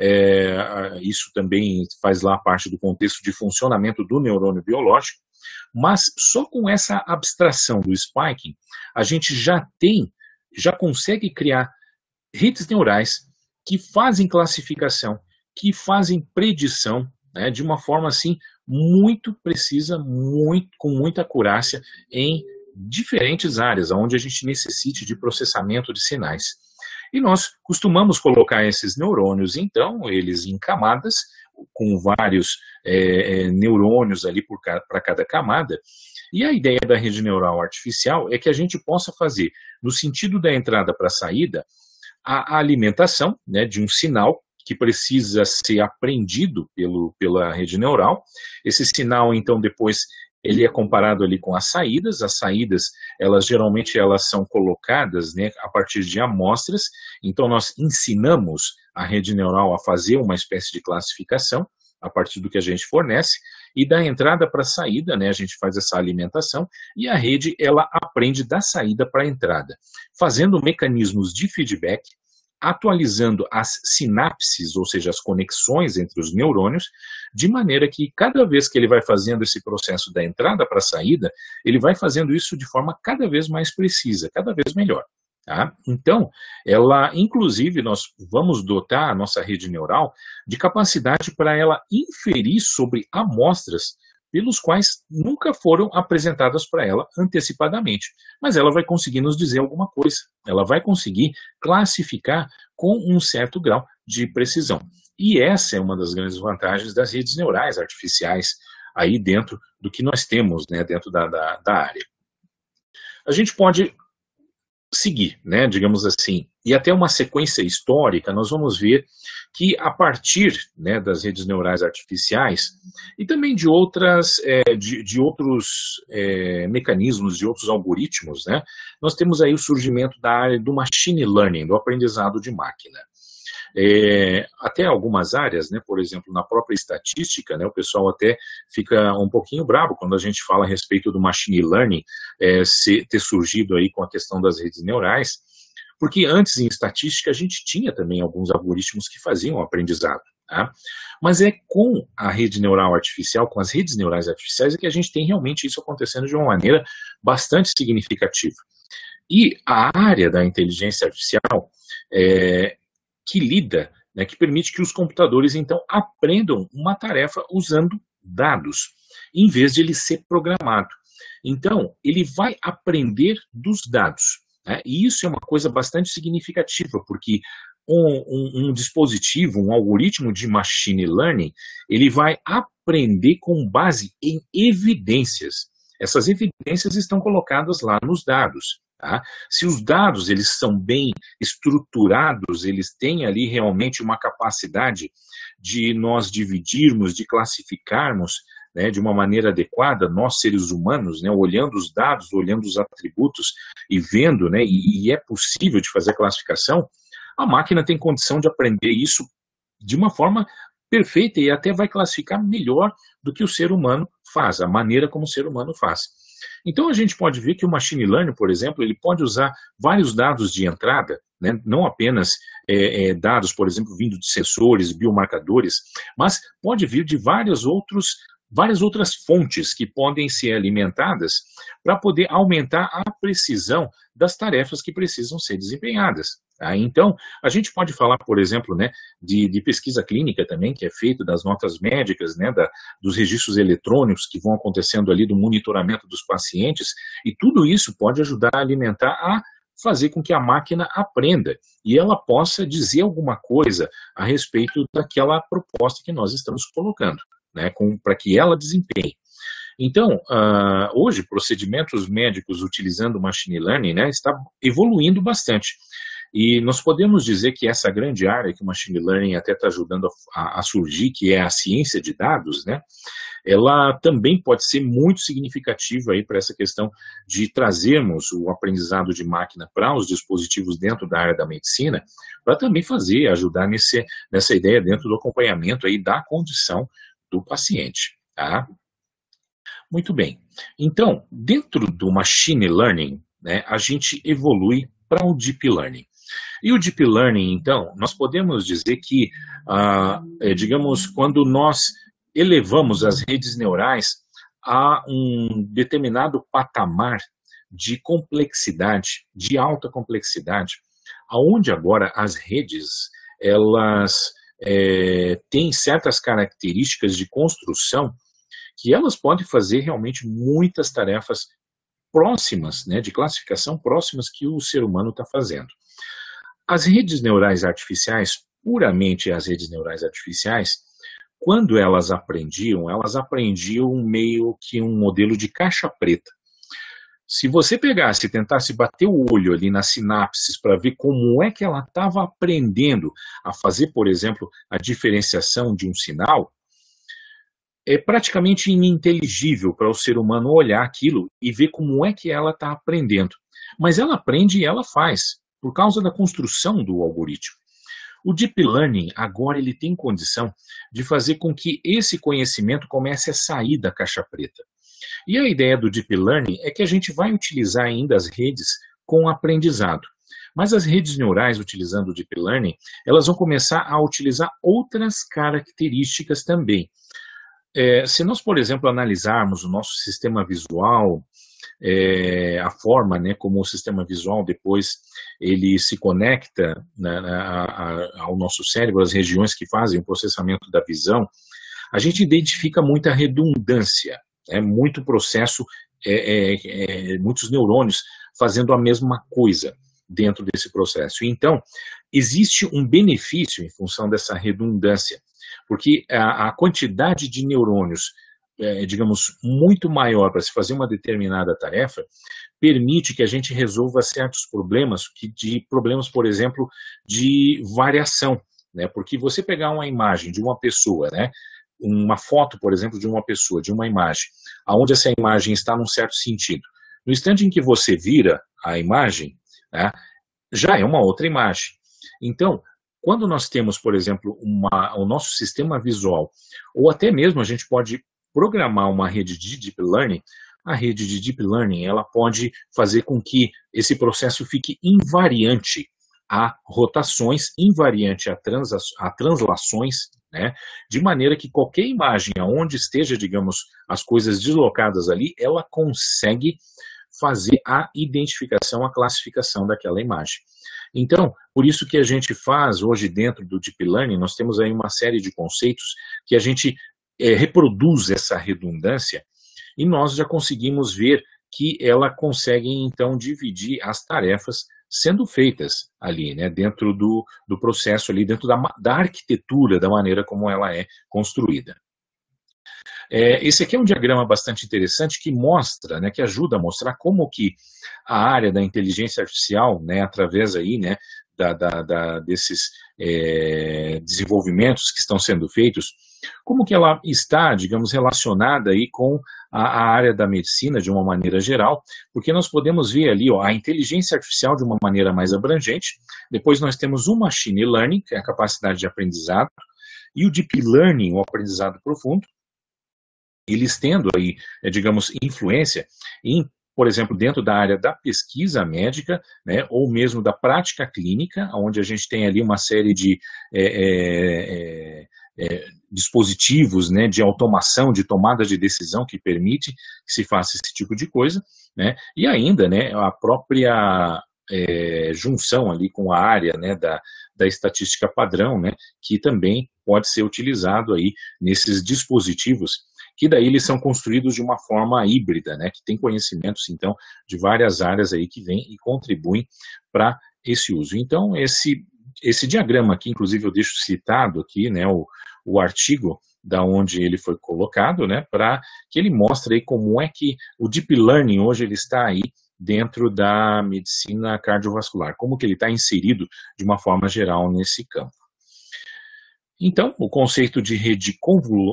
É, isso também faz lá parte do contexto de funcionamento do neurônio biológico, mas só com essa abstração do spiking, a gente já tem, já consegue criar redes neurais que fazem classificação, que fazem predição, né, de uma forma assim muito precisa, muito, com muita acurácia em diferentes áreas onde a gente necessite de processamento de sinais. E nós costumamos colocar esses neurônios, então, eles em camadas, com vários é, neurônios ali para cada camada. E a ideia da rede neural artificial é que a gente possa fazer, no sentido da entrada para a saída, a, a alimentação né, de um sinal que precisa ser aprendido pelo, pela rede neural. Esse sinal, então, depois ele é comparado ali com as saídas. As saídas, elas geralmente elas são colocadas né, a partir de amostras. Então nós ensinamos a rede neural a fazer uma espécie de classificação a partir do que a gente fornece e da entrada para a saída, né, a gente faz essa alimentação e a rede ela aprende da saída para a entrada, fazendo mecanismos de feedback atualizando as sinapses, ou seja, as conexões entre os neurônios, de maneira que cada vez que ele vai fazendo esse processo da entrada para a saída, ele vai fazendo isso de forma cada vez mais precisa, cada vez melhor. Tá? Então, ela, inclusive, nós vamos dotar a nossa rede neural de capacidade para ela inferir sobre amostras pelos quais nunca foram apresentadas para ela antecipadamente. Mas ela vai conseguir nos dizer alguma coisa, ela vai conseguir classificar com um certo grau de precisão. E essa é uma das grandes vantagens das redes neurais artificiais aí dentro do que nós temos, né, dentro da, da, da área. A gente pode seguir, né, digamos assim, e até uma sequência histórica, nós vamos ver que a partir né, das redes neurais artificiais e também de outras, é, de, de, outros é, mecanismos, de outros algoritmos, né, nós temos aí o surgimento da área do machine learning, do aprendizado de máquina. É, até algumas áreas, né, por exemplo, na própria estatística, né, o pessoal até fica um pouquinho bravo quando a gente fala a respeito do machine learning é, se, ter surgido aí com a questão das redes neurais, porque antes em estatística a gente tinha também alguns algoritmos que faziam o aprendizado. Tá? Mas é com a rede neural artificial, com as redes neurais artificiais, é que a gente tem realmente isso acontecendo de uma maneira bastante significativa. E a área da inteligência artificial, é, que lida, né, que permite que os computadores, então, aprendam uma tarefa usando dados. em vez de ele ser programado. Então, ele vai aprender dos dados. Né? E isso é uma coisa bastante significativa, porque um, um, um, dispositivo, um algoritmo de machine learning, ele vai aprender com base em evidências. Essas evidências estão colocadas lá nos dados. Tá? Se os dados eles são bem estruturados, eles têm ali realmente uma capacidade de nós dividirmos, de classificarmos né, de uma maneira adequada, nós seres humanos, né, olhando os dados, olhando os atributos e vendo, né, e, e é possível de fazer a classificação, a máquina tem condição de aprender isso de uma forma perfeita e até vai classificar melhor do que o ser humano faz, a maneira como o ser humano faz. Então a gente pode ver que o machine learning, por exemplo, ele pode usar vários dados de entrada, né, não apenas é, é, dados, por exemplo, vindo de sensores, biomarcadores, mas pode vir de vários outros várias outras fontes que podem ser alimentadas para poder aumentar a precisão das tarefas que precisam ser desempenhadas. Tá? Então, a gente pode falar, por exemplo, né, de, de, pesquisa clínica também, que é feito das notas médicas, né, da, dos registros eletrônicos que vão acontecendo ali, do monitoramento dos pacientes, e tudo isso pode ajudar a alimentar a fazer com que a máquina aprenda e ela possa dizer alguma coisa a respeito daquela proposta que nós estamos colocando né, para que ela desempenhe. Então, uh, hoje, procedimentos médicos utilizando machine learning né, está evoluindo bastante. E nós podemos dizer que essa grande área que o machine learning até está ajudando a, a, surgir, que é a ciência de dados, né, ela também pode ser muito significativa para essa questão de trazermos o aprendizado de máquina para os dispositivos dentro da área da medicina, para também fazer, ajudar nesse, nessa ideia dentro do acompanhamento aí da condição do paciente. Tá? Muito bem. Então, dentro do machine learning, né, a gente evolui para o deep learning. E o deep learning, então, nós podemos dizer que, ah, é, digamos, quando nós elevamos as redes neurais a um determinado patamar de complexidade, de alta complexidade, aonde agora as redes elas é, tem certas características de construção que elas podem fazer realmente muitas tarefas próximas, né, de classificação próximas que o ser humano está fazendo. As redes neurais artificiais, puramente as redes neurais artificiais, quando elas aprendiam, elas aprendiam meio que um modelo de caixa preta. Se você pegasse e tentasse bater o olho ali nas sinapses para ver como é que ela estava aprendendo a fazer, por exemplo, a diferenciação de um sinal, é praticamente ininteligível para o ser humano olhar aquilo e ver como é que ela está aprendendo. Mas ela aprende e ela faz, por causa da construção do algoritmo. O Deep Learning agora ele tem condição de fazer com que esse conhecimento comece a sair da caixa preta. E a ideia do Deep Learning é que a gente vai utilizar ainda as redes com aprendizado. Mas as redes neurais, utilizando o Deep Learning, elas vão começar a utilizar outras características também. É, se nós, por exemplo, analisarmos o nosso sistema visual, é, a forma né, como o sistema visual depois ele se conecta né, a, a, ao nosso cérebro, as regiões que fazem o processamento da visão, a gente identifica muita redundância é muito processo, é, é, é, muitos neurônios fazendo a mesma coisa dentro desse processo. Então, existe um benefício em função dessa redundância, porque a, a quantidade de neurônios, é, digamos, muito maior para se fazer uma determinada tarefa, permite que a gente resolva certos problemas, que de problemas, por exemplo, de variação, né? Porque você pegar uma imagem de uma pessoa, né? uma foto, por exemplo, de uma pessoa, de uma imagem, aonde essa imagem está num certo sentido. No instante em que você vira a imagem, né, já é uma outra imagem. Então, quando nós temos, por exemplo, uma, o nosso sistema visual, ou até mesmo a gente pode programar uma rede de deep learning, a rede de deep learning ela pode fazer com que esse processo fique invariante a rotações, invariante a, trans, a translações né? De maneira que qualquer imagem, aonde esteja, digamos, as coisas deslocadas ali, ela consegue fazer a identificação, a classificação daquela imagem. Então, por isso que a gente faz hoje dentro do Deep Learning, nós temos aí uma série de conceitos que a gente é, reproduz essa redundância e nós já conseguimos ver que ela consegue, então, dividir as tarefas sendo feitas ali, né, dentro do, do processo ali, dentro da, da arquitetura, da maneira como ela é construída. É, esse aqui é um diagrama bastante interessante que mostra, né, que ajuda a mostrar como que a área da inteligência artificial, né, através aí, né, da, da, da desses é, desenvolvimentos que estão sendo feitos, como que ela está, digamos, relacionada aí com a, área da medicina de uma maneira geral, porque nós podemos ver ali ó, a inteligência artificial de uma maneira mais abrangente, depois nós temos o machine learning, que é a capacidade de aprendizado, e o deep learning, o aprendizado profundo, eles tendo aí, é, digamos, influência em por exemplo, dentro da área da pesquisa médica, né, ou mesmo da prática clínica, onde a gente tem ali uma série de é, é, é, é, dispositivos né, de automação, de tomada de decisão que permite que se faça esse tipo de coisa, né, e ainda né, a própria é, junção ali com a área né, da, da estatística padrão, né, que também pode ser utilizado aí nesses dispositivos que daí eles são construídos de uma forma híbrida, né, que tem conhecimentos, então, de várias áreas aí que vêm e contribuem para esse uso. Então, esse, esse diagrama aqui, inclusive eu deixo citado aqui, né, o, o artigo da onde ele foi colocado, né, para que ele mostre aí como é que o Deep Learning hoje ele está aí dentro da medicina cardiovascular, como que ele está inserido de uma forma geral nesse campo. Então, o conceito de rede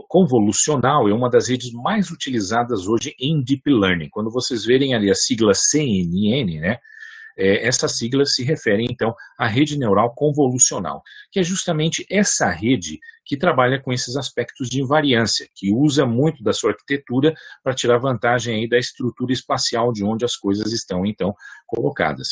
convolucional é uma das redes mais utilizadas hoje em Deep Learning. Quando vocês verem ali a sigla CNN, né, é, essa sigla se refere, então, à rede neural convolucional, que é justamente essa rede que trabalha com esses aspectos de invariância, que usa muito da sua arquitetura para tirar vantagem aí da estrutura espacial de onde as coisas estão, então, colocadas.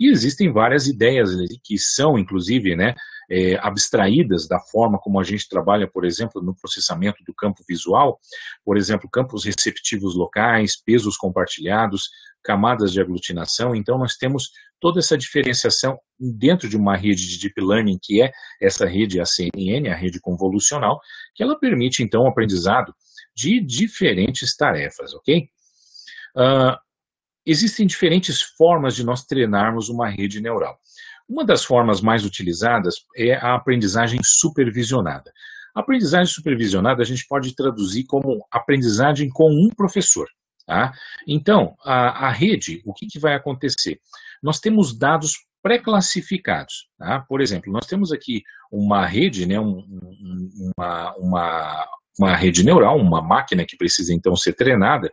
E existem várias ideias que são, inclusive, né, é, abstraídas da forma como a gente trabalha, por exemplo, no processamento do campo visual, por exemplo, campos receptivos locais, pesos compartilhados, camadas de aglutinação. Então, nós temos toda essa diferenciação dentro de uma rede de deep learning, que é essa rede, a CNN, a rede convolucional, que ela permite, então, o aprendizado de diferentes tarefas, ok? Uh, existem diferentes formas de nós treinarmos uma rede neural. Uma das formas mais utilizadas é a aprendizagem supervisionada. A aprendizagem supervisionada a gente pode traduzir como aprendizagem com um professor. Tá? Então, a, a rede, o que, que vai acontecer? Nós temos dados pré-classificados. Tá? Por exemplo, nós temos aqui uma rede, né, um, uma, uma, uma rede neural, uma máquina que precisa então ser treinada,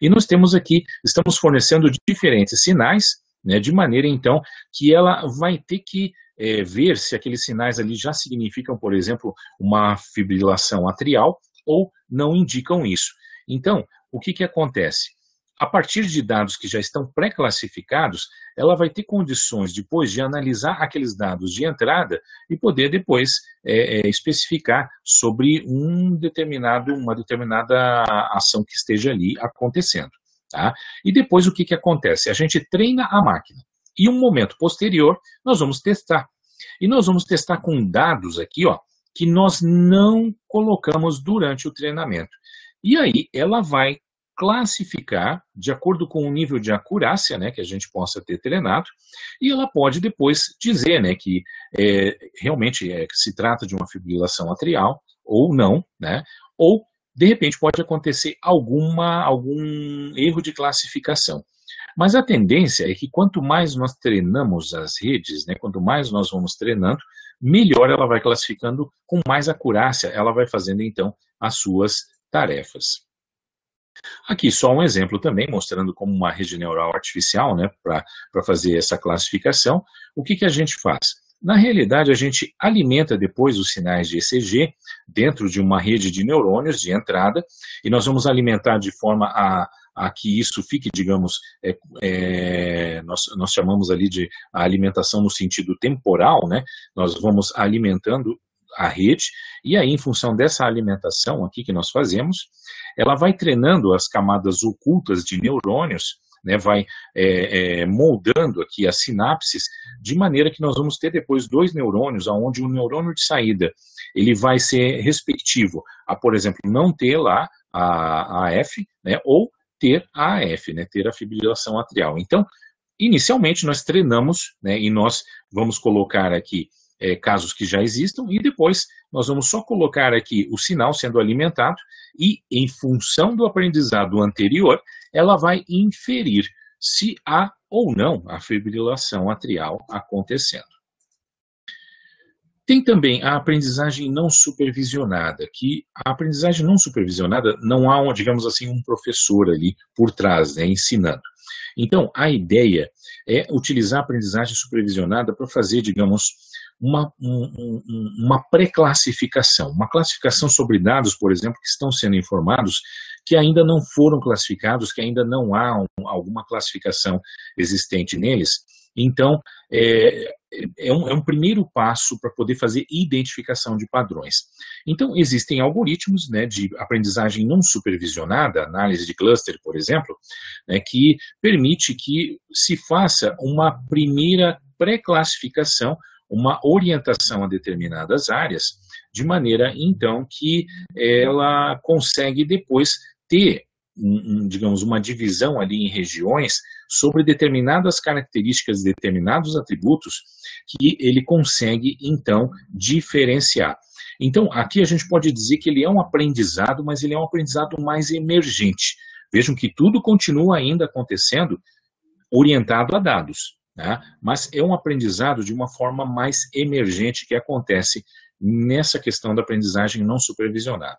e nós temos aqui, estamos fornecendo diferentes sinais né, de maneira então que ela vai ter que é, ver se aqueles sinais ali já significam, por exemplo, uma fibrilação atrial ou não indicam isso. Então, o que, que acontece? A partir de dados que já estão pré-classificados, ela vai ter condições depois de analisar aqueles dados de entrada e poder depois é, é, especificar sobre um determinado, uma determinada ação que esteja ali acontecendo. Tá? E depois o que, que acontece? A gente treina a máquina. E um momento posterior, nós vamos testar. E nós vamos testar com dados aqui, ó, que nós não colocamos durante o treinamento. E aí ela vai classificar de acordo com o nível de acurácia né, que a gente possa ter treinado, e ela pode depois dizer né, que é, realmente é, se trata de uma fibrilação atrial ou não, né, ou de repente pode acontecer alguma, algum erro de classificação. Mas a tendência é que quanto mais nós treinamos as redes, né, quanto mais nós vamos treinando, melhor ela vai classificando, com mais acurácia ela vai fazendo então as suas tarefas. Aqui só um exemplo também, mostrando como uma rede neural artificial, né, para fazer essa classificação, o que, que a gente faz? Na realidade, a gente alimenta depois os sinais de ECG dentro de uma rede de neurônios de entrada, e nós vamos alimentar de forma a, a que isso fique, digamos, é, é, nós, nós chamamos ali de alimentação no sentido temporal, né? Nós vamos alimentando a rede, e aí, em função dessa alimentação aqui que nós fazemos, ela vai treinando as camadas ocultas de neurônios né, vai é, é, moldando aqui as sinapses, de maneira que nós vamos ter depois dois neurônios, onde o neurônio de saída ele vai ser respectivo a, por exemplo, não ter lá a, a F, né, ou ter a AF, né, ter a fibrilação atrial. Então, inicialmente nós treinamos, né, e nós vamos colocar aqui é, casos que já existam, e depois nós vamos só colocar aqui o sinal sendo alimentado, e em função do aprendizado anterior, ela vai inferir se há ou não a fibrilação atrial acontecendo. Tem também a aprendizagem não supervisionada, que a aprendizagem não supervisionada não há, digamos assim, um professor ali por trás, né, ensinando. Então, a ideia é utilizar a aprendizagem supervisionada para fazer, digamos, uma, um, uma pré-classificação, uma classificação sobre dados, por exemplo, que estão sendo informados, que ainda não foram classificados, que ainda não há um, alguma classificação existente neles. Então, é, é, um, é um primeiro passo para poder fazer identificação de padrões. Então, existem algoritmos né, de aprendizagem não supervisionada, análise de cluster, por exemplo, né, que permite que se faça uma primeira pré-classificação, uma orientação a determinadas áreas, de maneira, então, que ela consegue depois ter digamos, uma divisão ali em regiões sobre determinadas características, determinados atributos que ele consegue, então, diferenciar. Então, aqui a gente pode dizer que ele é um aprendizado, mas ele é um aprendizado mais emergente. Vejam que tudo continua ainda acontecendo orientado a dados, né? mas é um aprendizado de uma forma mais emergente que acontece nessa questão da aprendizagem não supervisionada.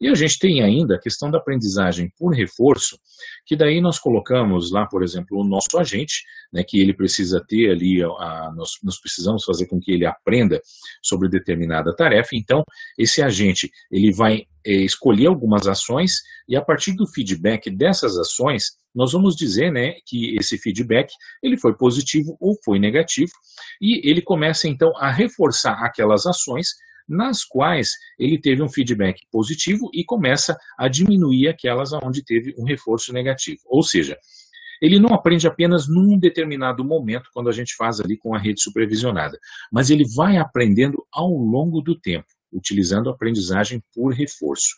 E a gente tem ainda a questão da aprendizagem por reforço, que daí nós colocamos lá, por exemplo, o nosso agente, né, que ele precisa ter ali, a, nós, nós precisamos fazer com que ele aprenda sobre determinada tarefa, então esse agente ele vai escolher algumas ações e a partir do feedback dessas ações, nós vamos dizer né, que esse feedback ele foi positivo ou foi negativo, e ele começa então a reforçar aquelas ações nas quais ele teve um feedback positivo e começa a diminuir aquelas onde teve um reforço negativo. Ou seja, ele não aprende apenas num determinado momento, quando a gente faz ali com a rede supervisionada, mas ele vai aprendendo ao longo do tempo, utilizando a aprendizagem por reforço.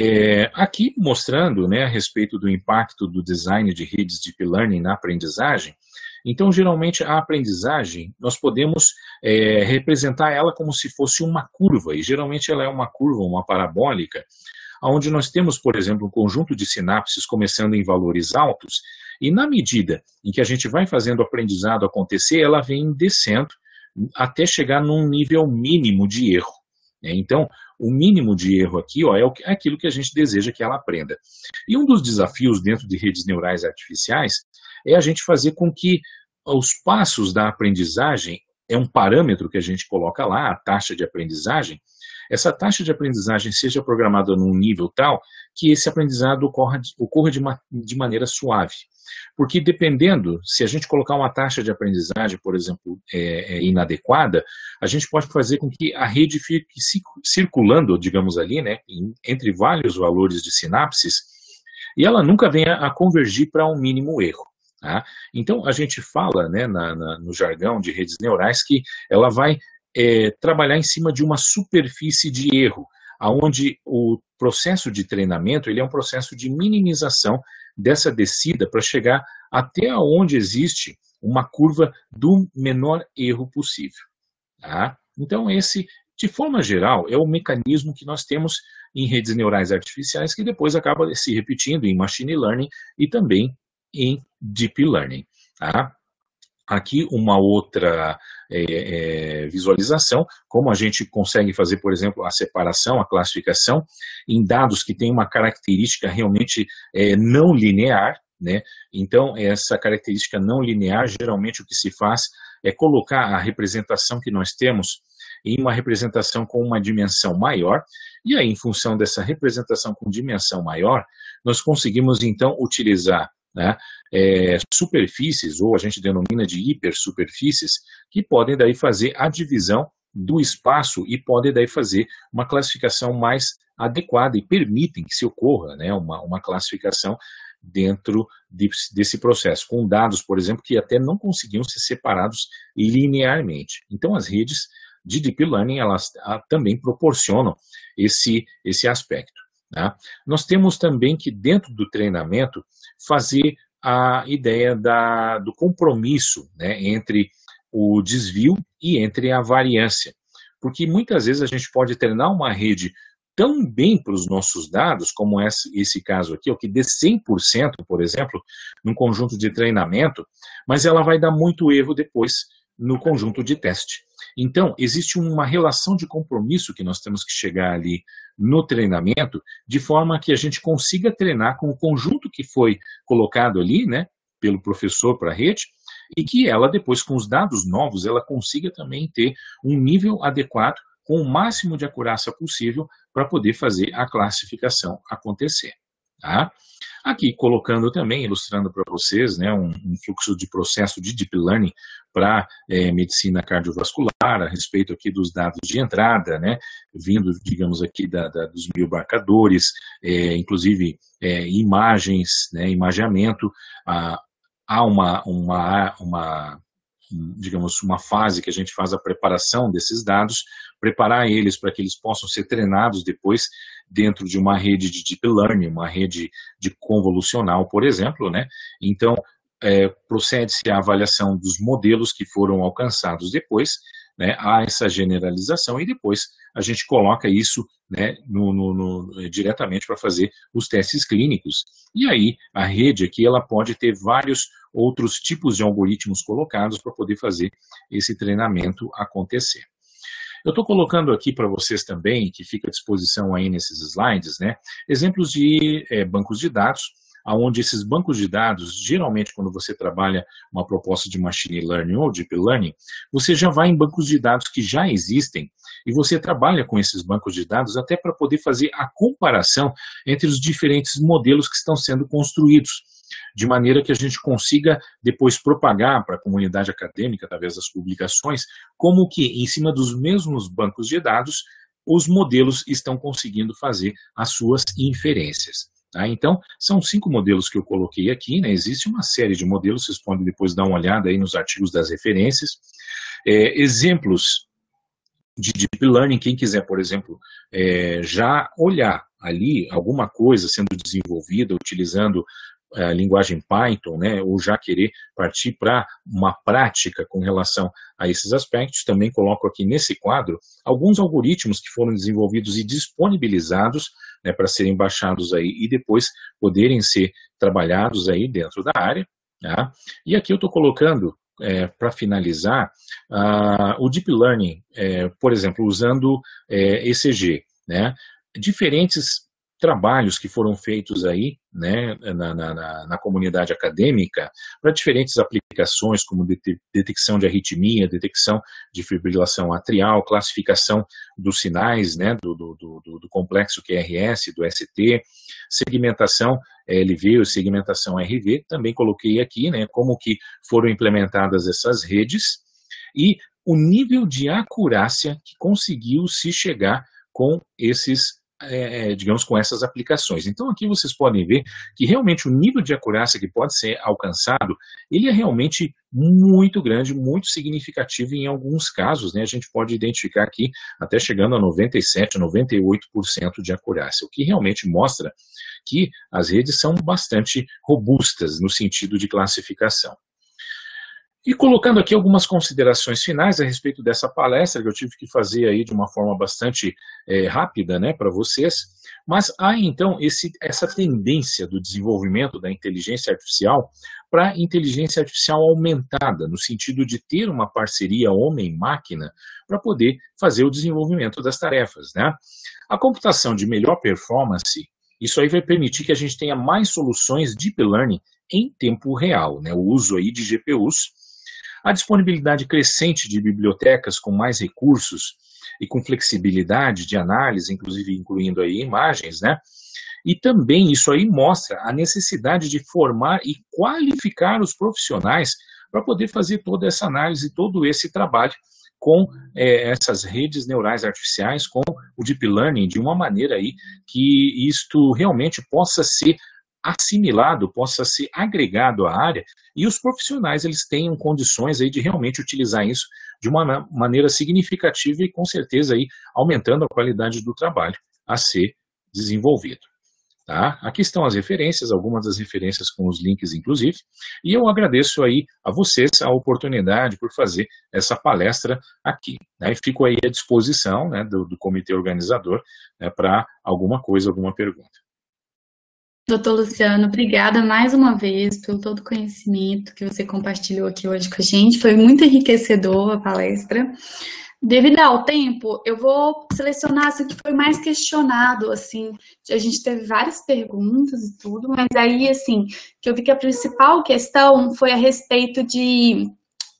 É, aqui mostrando né, a respeito do impacto do design de redes Deep Learning na aprendizagem, então, geralmente, a aprendizagem, nós podemos é, representar ela como se fosse uma curva, e geralmente ela é uma curva, uma parabólica, onde nós temos, por exemplo, um conjunto de sinapses começando em valores altos, e na medida em que a gente vai fazendo o aprendizado acontecer, ela vem descendo até chegar num nível mínimo de erro. Né? Então, o mínimo de erro aqui ó, é, é aquilo que a gente deseja que ela aprenda. E um dos desafios dentro de redes neurais artificiais é a gente fazer com que os passos da aprendizagem, é um parâmetro que a gente coloca lá, a taxa de aprendizagem, essa taxa de aprendizagem seja programada num nível tal que esse aprendizado ocorra, ocorra de, uma, de maneira suave. Porque dependendo, se a gente colocar uma taxa de aprendizagem, por exemplo, é, é inadequada, a gente pode fazer com que a rede fique circulando, digamos ali, né, entre vários valores de sinapses, e ela nunca venha a convergir para um mínimo erro. Tá? Então, a gente fala né, na, na, no jargão de redes neurais que ela vai é, trabalhar em cima de uma superfície de erro, aonde o processo de treinamento ele é um processo de minimização dessa descida para chegar até onde existe uma curva do menor erro possível. Tá? Então, esse, de forma geral, é o mecanismo que nós temos em redes neurais artificiais que depois acaba se repetindo em machine learning e também em Deep Learning. Tá? Aqui uma outra é, é, visualização, como a gente consegue fazer, por exemplo, a separação, a classificação em dados que têm uma característica realmente é, não linear, né? Então, essa característica não linear, geralmente o que se faz é colocar a representação que nós temos em uma representação com uma dimensão maior, e aí, em função dessa representação com dimensão maior, nós conseguimos, então, utilizar né, é, superfícies, ou a gente denomina de hipersuperfícies, que podem daí fazer a divisão do espaço e podem daí fazer uma classificação mais adequada e permitem que se ocorra né, uma, uma classificação dentro de, desse processo, com dados, por exemplo, que até não conseguiam ser separados linearmente. Então, as redes de Deep Learning, elas a, também proporcionam esse, esse aspecto. Tá? Nós temos também que, dentro do treinamento, fazer a ideia da, do compromisso né, entre o desvio e entre a variância. Porque muitas vezes a gente pode treinar uma rede tão bem para os nossos dados, como esse, esse caso aqui, o que dê 100%, por exemplo, num conjunto de treinamento, mas ela vai dar muito erro depois no conjunto de teste. Então, existe uma relação de compromisso que nós temos que chegar ali no treinamento, de forma que a gente consiga treinar com o conjunto que foi colocado ali, né, pelo professor para a rede, e que ela depois, com os dados novos, ela consiga também ter um nível adequado com o máximo de acurácia possível para poder fazer a classificação acontecer. Tá? Aqui colocando também, ilustrando para vocês, né, um, um, fluxo de processo de Deep Learning para é, medicina cardiovascular, a respeito aqui dos dados de entrada, né, vindo, digamos aqui, da, da dos biomarcadores, é, inclusive é, imagens, né, imageamento, há uma, uma, uma digamos, uma fase que a gente faz a preparação desses dados, preparar eles para que eles possam ser treinados depois dentro de uma rede de deep learning, uma rede de convolucional, por exemplo, né? Então, é, procede-se à avaliação dos modelos que foram alcançados depois, né, há essa generalização e depois a gente coloca isso né, no, no, no, diretamente para fazer os testes clínicos. E aí a rede aqui ela pode ter vários outros tipos de algoritmos colocados para poder fazer esse treinamento acontecer. Eu estou colocando aqui para vocês também, que fica à disposição aí nesses slides, né, exemplos de é, bancos de dados, onde esses bancos de dados, geralmente quando você trabalha uma proposta de machine learning ou deep learning, você já vai em bancos de dados que já existem e você trabalha com esses bancos de dados até para poder fazer a comparação entre os diferentes modelos que estão sendo construídos de maneira que a gente consiga depois propagar para a comunidade acadêmica, através das publicações, como que em cima dos mesmos bancos de dados, os modelos estão conseguindo fazer as suas inferências. Tá? Então, são cinco modelos que eu coloquei aqui, né? existe uma série de modelos, vocês podem depois dar uma olhada aí nos artigos das referências. É, exemplos de Deep Learning, quem quiser, por exemplo, é, já olhar ali alguma coisa sendo desenvolvida utilizando a linguagem Python, né, ou já querer partir para uma prática com relação a esses aspectos, também coloco aqui nesse quadro alguns algoritmos que foram desenvolvidos e disponibilizados né, para serem baixados aí e depois poderem ser trabalhados aí dentro da área. Tá? E aqui eu estou colocando, é, para finalizar, uh, o Deep Learning, é, por exemplo, usando é, ECG, né? diferentes trabalhos que foram feitos aí né, na, na, na comunidade acadêmica para diferentes aplicações, como detecção de arritmia, detecção de fibrilação atrial, classificação dos sinais né, do, do, do, do complexo QRS, do ST, segmentação LV ou segmentação RV, também coloquei aqui né, como que foram implementadas essas redes e o nível de acurácia que conseguiu se chegar com esses é, é, digamos, com essas aplicações. Então aqui vocês podem ver que realmente o nível de acurácia que pode ser alcançado, ele é realmente muito grande, muito significativo em alguns casos, né, a gente pode identificar aqui até chegando a 97, 98% de acurácia, o que realmente mostra que as redes são bastante robustas no sentido de classificação. E colocando aqui algumas considerações finais a respeito dessa palestra, que eu tive que fazer aí de uma forma bastante é, rápida né, para vocês, mas há então esse, essa tendência do desenvolvimento da inteligência artificial para inteligência artificial aumentada, no sentido de ter uma parceria homem-máquina para poder fazer o desenvolvimento das tarefas. Né? A computação de melhor performance, isso aí vai permitir que a gente tenha mais soluções deep learning em tempo real, né? o uso aí de GPUs, a disponibilidade crescente de bibliotecas com mais recursos e com flexibilidade de análise, inclusive incluindo aí imagens, né? E também isso aí mostra a necessidade de formar e qualificar os profissionais para poder fazer toda essa análise, todo esse trabalho com é, essas redes neurais artificiais, com o deep learning, de uma maneira aí que isto realmente possa ser assimilado, possa ser agregado à área e os profissionais eles tenham condições aí de realmente utilizar isso de uma maneira significativa e com certeza aí aumentando a qualidade do trabalho a ser desenvolvido. Tá? Aqui estão as referências, algumas das referências com os links, inclusive, e eu agradeço aí a vocês a oportunidade por fazer essa palestra aqui. Né? E fico aí à disposição né, do, do comitê organizador né, para alguma coisa, alguma pergunta. Doutor Luciano, obrigada mais uma vez pelo todo o conhecimento que você compartilhou aqui hoje com a gente. Foi muito enriquecedor a palestra. Devido ao tempo, eu vou selecionar o que foi mais questionado, assim, a gente teve várias perguntas e tudo, mas aí, assim, que eu vi que a principal questão foi a respeito de,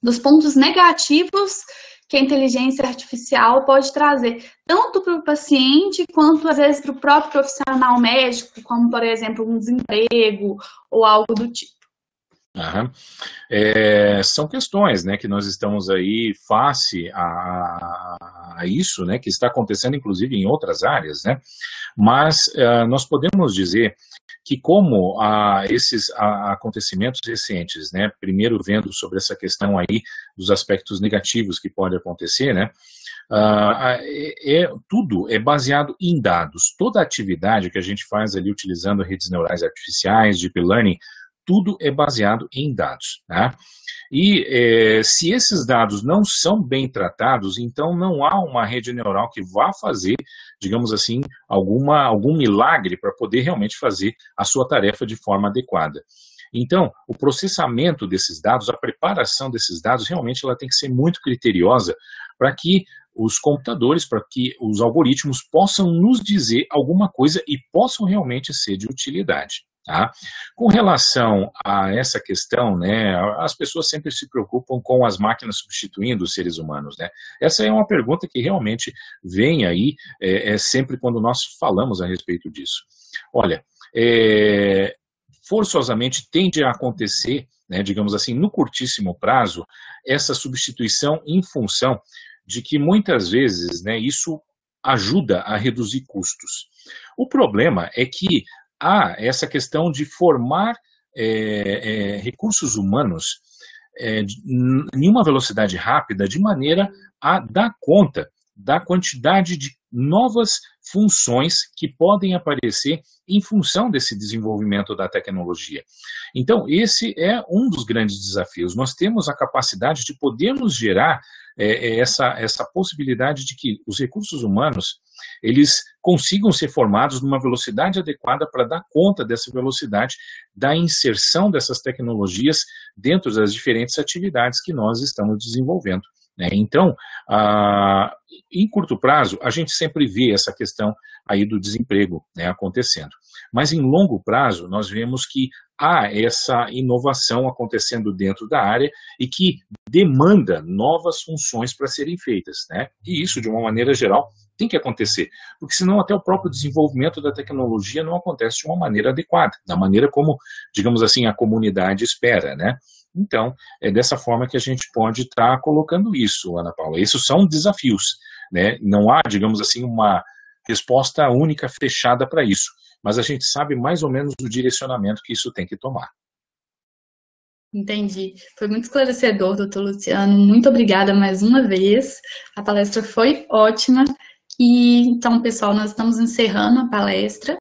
dos pontos negativos que a inteligência artificial pode trazer, tanto para o paciente quanto, às vezes, para o próprio profissional médico, como, por exemplo, um desemprego ou algo do tipo. É, são questões né, que nós estamos aí face a, a, isso, né, que está acontecendo inclusive em outras áreas, né, mas uh, nós podemos dizer que como uh, esses acontecimentos recentes, né, primeiro vendo sobre essa questão aí dos aspectos negativos que pode acontecer, né, é, é, tudo é baseado em dados. Toda atividade que a gente faz ali utilizando redes neurais artificiais, deep learning, tudo é baseado em dados. Né? E é, se esses dados não são bem tratados, então não há uma rede neural que vá fazer, digamos assim, alguma, algum milagre para poder realmente fazer a sua tarefa de forma adequada. Então, o processamento desses dados, a preparação desses dados, realmente ela tem que ser muito criteriosa para que os computadores, para que os algoritmos possam nos dizer alguma coisa e possam realmente ser de utilidade. Tá? Com relação a essa questão, né, as pessoas sempre se preocupam com as máquinas substituindo os seres humanos. Né? Essa é uma pergunta que realmente vem aí é, é sempre quando nós falamos a respeito disso. Olha, é, forçosamente tende a acontecer, né, digamos assim, no curtíssimo prazo, essa substituição em função de que muitas vezes né, isso ajuda a reduzir custos. O problema é que há essa questão de formar é, é, recursos humanos é, em uma velocidade rápida, de maneira a dar conta da quantidade de novas funções que podem aparecer em função desse desenvolvimento da tecnologia. Então, esse é um dos grandes desafios. Nós temos a capacidade de podermos gerar é, essa, essa possibilidade de que os recursos humanos eles consigam ser formados numa velocidade adequada para dar conta dessa velocidade da inserção dessas tecnologias dentro das diferentes atividades que nós estamos desenvolvendo. Né? Então, ah, em curto prazo, a gente sempre vê essa questão aí do desemprego né, acontecendo. Mas em longo prazo, nós vemos que há essa inovação acontecendo dentro da área e que demanda novas funções para serem feitas. Né? E isso, de uma maneira geral, tem que acontecer, porque senão até o próprio desenvolvimento da tecnologia não acontece de uma maneira adequada, da maneira como, digamos assim, a comunidade espera, né? Então, é dessa forma que a gente pode estar tá colocando isso, Ana Paula. Esses são desafios, né? Não há, digamos assim, uma resposta única fechada para isso, mas a gente sabe mais ou menos o direcionamento que isso tem que tomar. Entendi. Foi muito esclarecedor, doutor Luciano. Muito obrigada mais uma vez. A palestra foi ótima. E então, pessoal, nós estamos encerrando a palestra.